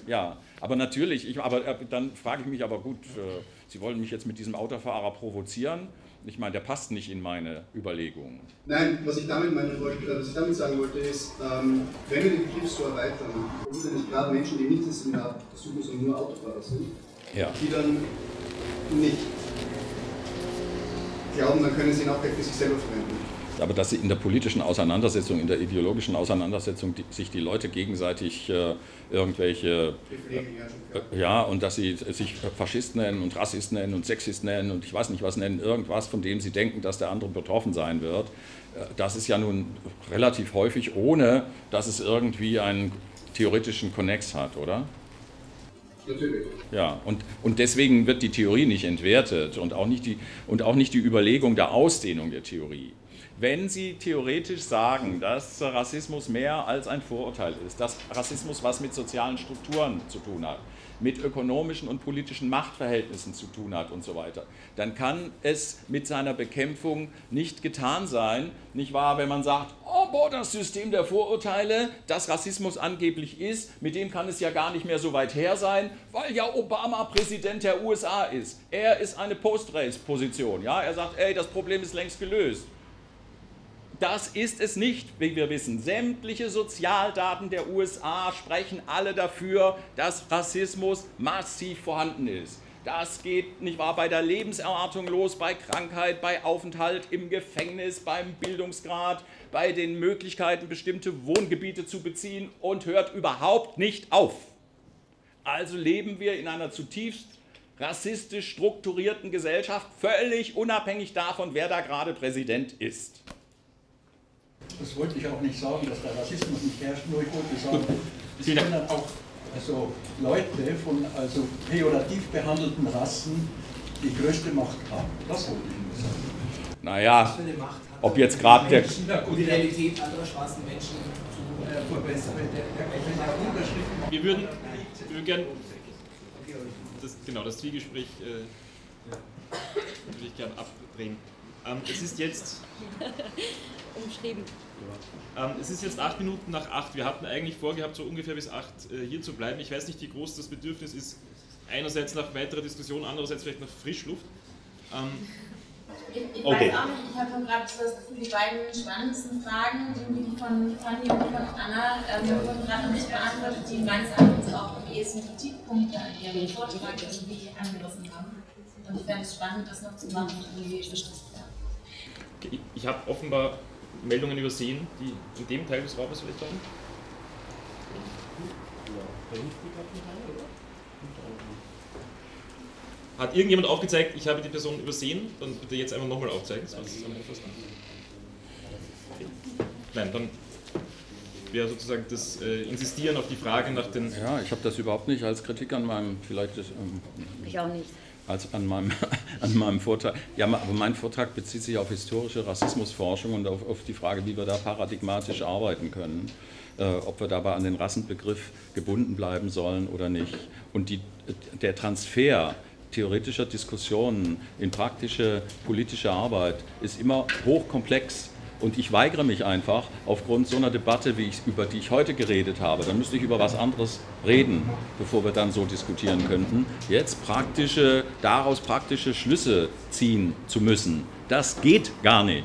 Ja, aber natürlich, ich, aber äh, dann frage ich mich aber gut, äh, Sie wollen mich jetzt mit diesem Autofahrer provozieren. Ich meine, der passt nicht in meine Überlegungen. Nein, was ich damit, wollte, äh, was ich damit sagen wollte, ist, ähm, wenn wir den Begriff so erweitern, sind ja nicht gerade Menschen, die nicht das Seminar besuchen, sondern nur Autofahrer sind, ja. die dann nicht glauben, dann können sie ihn auch gleich für sich selber verwenden aber dass sie in der politischen Auseinandersetzung, in der ideologischen Auseinandersetzung die, sich die Leute gegenseitig äh, irgendwelche, äh, ja, und dass sie sich Faschist nennen und Rassist nennen und Sexist nennen und ich weiß nicht was nennen, irgendwas, von dem sie denken, dass der andere betroffen sein wird, äh, das ist ja nun relativ häufig, ohne dass es irgendwie einen theoretischen Konnex hat, oder? Natürlich. Ja, und, und deswegen wird die Theorie nicht entwertet und auch nicht, die, und auch nicht die Überlegung der Ausdehnung der Theorie wenn Sie theoretisch sagen, dass Rassismus mehr als ein Vorurteil ist, dass Rassismus was mit sozialen Strukturen zu tun hat, mit ökonomischen und politischen Machtverhältnissen zu tun hat und so weiter, dann kann es mit seiner Bekämpfung nicht getan sein, nicht wahr, wenn man sagt, oh boah, das System der Vorurteile, das Rassismus angeblich ist, mit dem kann es ja gar nicht mehr so weit her sein, weil ja Obama Präsident der USA ist. Er ist eine Post-Race-Position, ja, er sagt, ey, das Problem ist längst gelöst. Das ist es nicht, wie wir wissen. Sämtliche Sozialdaten der USA sprechen alle dafür, dass Rassismus massiv vorhanden ist. Das geht nicht wahr bei der Lebenserwartung los, bei Krankheit, bei Aufenthalt im Gefängnis, beim Bildungsgrad, bei den Möglichkeiten, bestimmte Wohngebiete zu beziehen und hört überhaupt nicht auf. Also leben wir in einer zutiefst rassistisch strukturierten Gesellschaft, völlig unabhängig davon, wer da gerade Präsident ist das wollte ich auch nicht sagen, dass der Rassismus nicht herrscht, nur ich wollte sagen, es können dann auch also Leute von also pejorativ behandelten Rassen die größte Macht haben. Das wollte ich nur sagen. Naja, ob jetzt gerade der... Die Realität anderer schwarzen Menschen zu äh, verbessern. Wir würden, wir würden gern das, genau, das Zwiegespräch äh, würde ich gerne abdrehen. Ähm, es ist jetzt umschrieben. Ähm, es ist jetzt acht Minuten nach acht. Wir hatten eigentlich vorgehabt, so ungefähr bis acht äh, hier zu bleiben. Ich weiß nicht, wie groß das Bedürfnis ist. Einerseits nach weiterer Diskussion, andererseits vielleicht nach Frischluft. Ähm, Ich, ich okay. weiß auch nicht, ich habe gerade so das Gefühl, die beiden spannendsten Fragen, die von Fanny und von Anna, ähm, wurden gerade noch nicht beantwortet, die meines Erachtens auch am ehesten Kritikpunkte an ihrem Vortrag irgendwie angerissen haben. Und ich fände es spannend, das noch zu machen. Irgendwie. Ich, ich habe offenbar Meldungen übersehen, die in dem Teil des Raums vielleicht waren. Hat irgendjemand aufgezeigt, ich habe die Person übersehen? Dann bitte jetzt einfach nochmal aufzeigen. Nein, dann wäre sozusagen das äh, Insistieren auf die Frage nach den. Ja, ich habe das überhaupt nicht als Kritik an meinem, vielleicht das, ähm, Ich auch nicht. Als an meinem, an meinem Vortrag. Ja, aber mein Vortrag bezieht sich auf historische Rassismusforschung und auf, auf die Frage, wie wir da paradigmatisch arbeiten können. Äh, ob wir dabei an den Rassenbegriff gebunden bleiben sollen oder nicht. Und die, der Transfer theoretischer Diskussionen in praktische politische Arbeit ist immer hochkomplex. Und ich weigere mich einfach, aufgrund so einer Debatte, wie ich, über die ich heute geredet habe, dann müsste ich über was anderes reden, bevor wir dann so diskutieren könnten, jetzt praktische, daraus praktische Schlüsse ziehen zu müssen. Das geht gar nicht.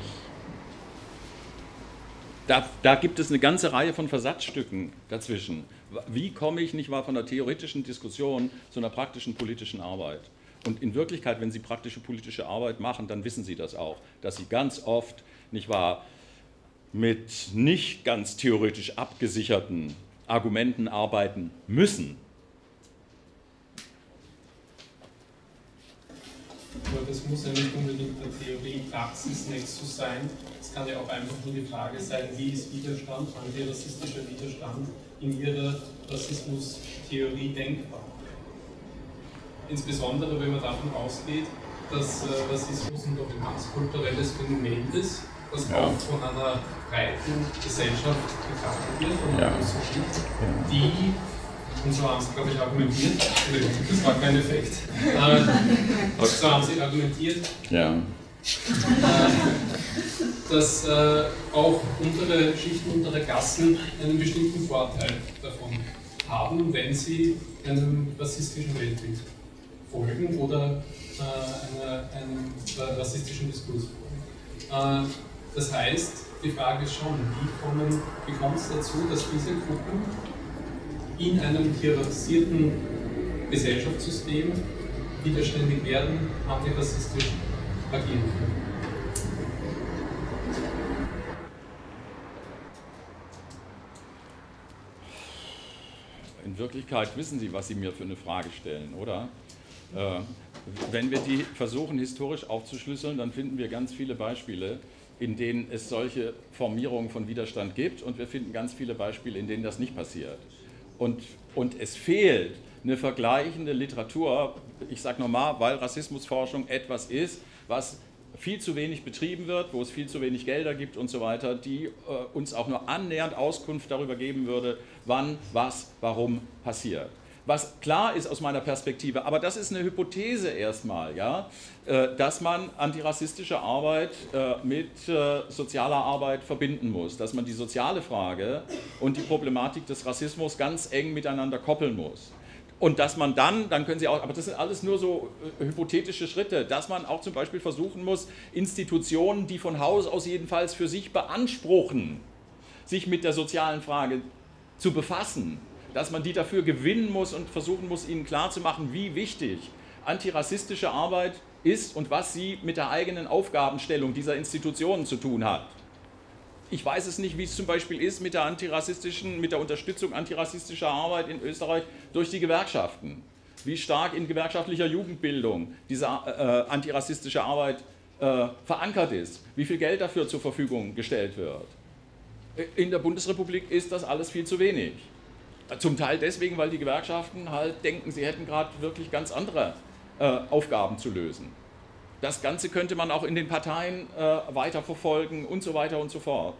Da, da, gibt es eine ganze Reihe von Versatzstücken dazwischen. Wie komme ich nicht mal von einer theoretischen Diskussion zu einer praktischen politischen Arbeit? Und in Wirklichkeit, wenn Sie praktische politische Arbeit machen, dann wissen Sie das auch, dass Sie ganz oft, nicht wahr, mit nicht ganz theoretisch abgesicherten Argumenten arbeiten müssen. Aber das muss ja nicht unbedingt der Theorie-Praxis-Nexus sein. Es kann ja auch einfach nur die Frage sein, wie ist Widerstand, antirassistischer Widerstand in ihrer Rassismustheorie denkbar. Insbesondere wenn man davon ausgeht, dass äh, Rassismus ein dominantes kulturelles Phänomen ist, das ja. auch von einer breiten Gesellschaft betrachtet wird, von einer ja. großen Schicht, die und so haben sie, glaube ich, argumentiert. Das war kein Effekt. Äh, so haben sie argumentiert. Ja. Äh, dass äh, auch untere Schichten, untere Gassen einen bestimmten Vorteil davon haben, wenn sie einem rassistischen Weltbild folgen oder äh, einer, einem äh, rassistischen Diskurs folgen. Das heißt, die Frage ist schon, wie, wie kommt es dazu, dass diese Gruppen in einem hierarchisierten Gesellschaftssystem widerständig werden, antirassistisch agieren können. In Wirklichkeit wissen Sie, was Sie mir für eine Frage stellen, oder? Äh, wenn wir die versuchen historisch aufzuschlüsseln, dann finden wir ganz viele Beispiele, in denen es solche Formierungen von Widerstand gibt. Und wir finden ganz viele Beispiele, in denen das nicht passiert. Und, und es fehlt eine vergleichende Literatur, ich sage nochmal, weil Rassismusforschung etwas ist, was viel zu wenig betrieben wird, wo es viel zu wenig Gelder gibt und so weiter, die äh, uns auch nur annähernd Auskunft darüber geben würde, wann, was, warum passiert was klar ist aus meiner Perspektive, aber das ist eine Hypothese erstmal, ja, äh, dass man antirassistische Arbeit äh, mit äh, sozialer Arbeit verbinden muss, dass man die soziale Frage und die Problematik des Rassismus ganz eng miteinander koppeln muss. Und dass man dann, dann können Sie auch, aber das sind alles nur so hypothetische Schritte, dass man auch zum Beispiel versuchen muss, Institutionen, die von Haus aus jedenfalls für sich beanspruchen, sich mit der sozialen Frage zu befassen, dass man die dafür gewinnen muss und versuchen muss, ihnen klarzumachen, wie wichtig antirassistische Arbeit ist und was sie mit der eigenen Aufgabenstellung dieser Institutionen zu tun hat. Ich weiß es nicht, wie es zum Beispiel ist mit der antirassistischen, mit der Unterstützung antirassistischer Arbeit in Österreich durch die Gewerkschaften. Wie stark in gewerkschaftlicher Jugendbildung diese äh, antirassistische Arbeit äh, verankert ist, wie viel Geld dafür zur Verfügung gestellt wird. In der Bundesrepublik ist das alles viel zu wenig. Zum Teil deswegen, weil die Gewerkschaften halt denken, sie hätten gerade wirklich ganz andere äh, Aufgaben zu lösen. Das Ganze könnte man auch in den Parteien äh, weiterverfolgen und so weiter und so fort.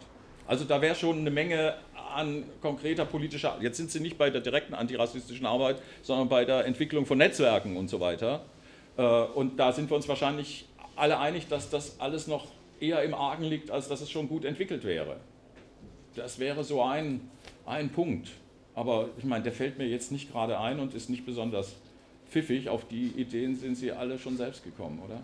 Also da wäre schon eine Menge an konkreter politischer, jetzt sind sie nicht bei der direkten antirassistischen Arbeit, sondern bei der Entwicklung von Netzwerken und so weiter. Äh, und da sind wir uns wahrscheinlich alle einig, dass das alles noch eher im Argen liegt, als dass es schon gut entwickelt wäre. Das wäre so ein, ein Punkt. Aber ich meine, der fällt mir jetzt nicht gerade ein und ist nicht besonders pfiffig. Auf die Ideen sind Sie alle schon selbst gekommen, oder?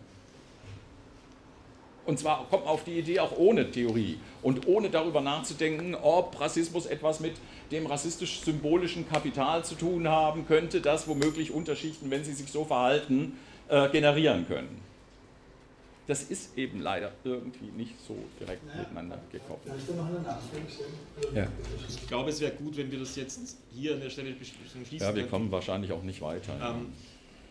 Und zwar kommt man auf die Idee auch ohne Theorie und ohne darüber nachzudenken, ob Rassismus etwas mit dem rassistisch-symbolischen Kapital zu tun haben könnte, das womöglich Unterschichten, wenn sie sich so verhalten, äh, generieren können. Das ist eben leider irgendwie nicht so direkt naja. miteinander gekoppelt. Darf ich da noch eine Nachfrage stellen? Ja. Ich glaube, es wäre gut, wenn wir das jetzt hier an der Stelle schließen. Ja, wir kommen wahrscheinlich auch nicht weiter. Ähm,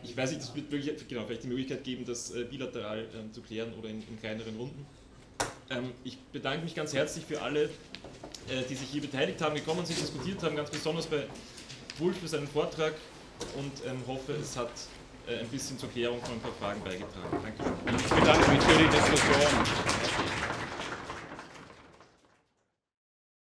ich weiß nicht, es wird wirklich, genau, vielleicht die Möglichkeit geben, das äh, bilateral äh, zu klären oder in, in kleineren Runden. Ähm, ich bedanke mich ganz herzlich für alle, äh, die sich hier beteiligt haben, gekommen sind, diskutiert haben, ganz besonders bei Wulf für seinen Vortrag und ähm, hoffe, es hat äh, ein bisschen zur Klärung von ein paar Fragen beigetragen. Dankeschön. Ich bedanke mich für die Diskussion.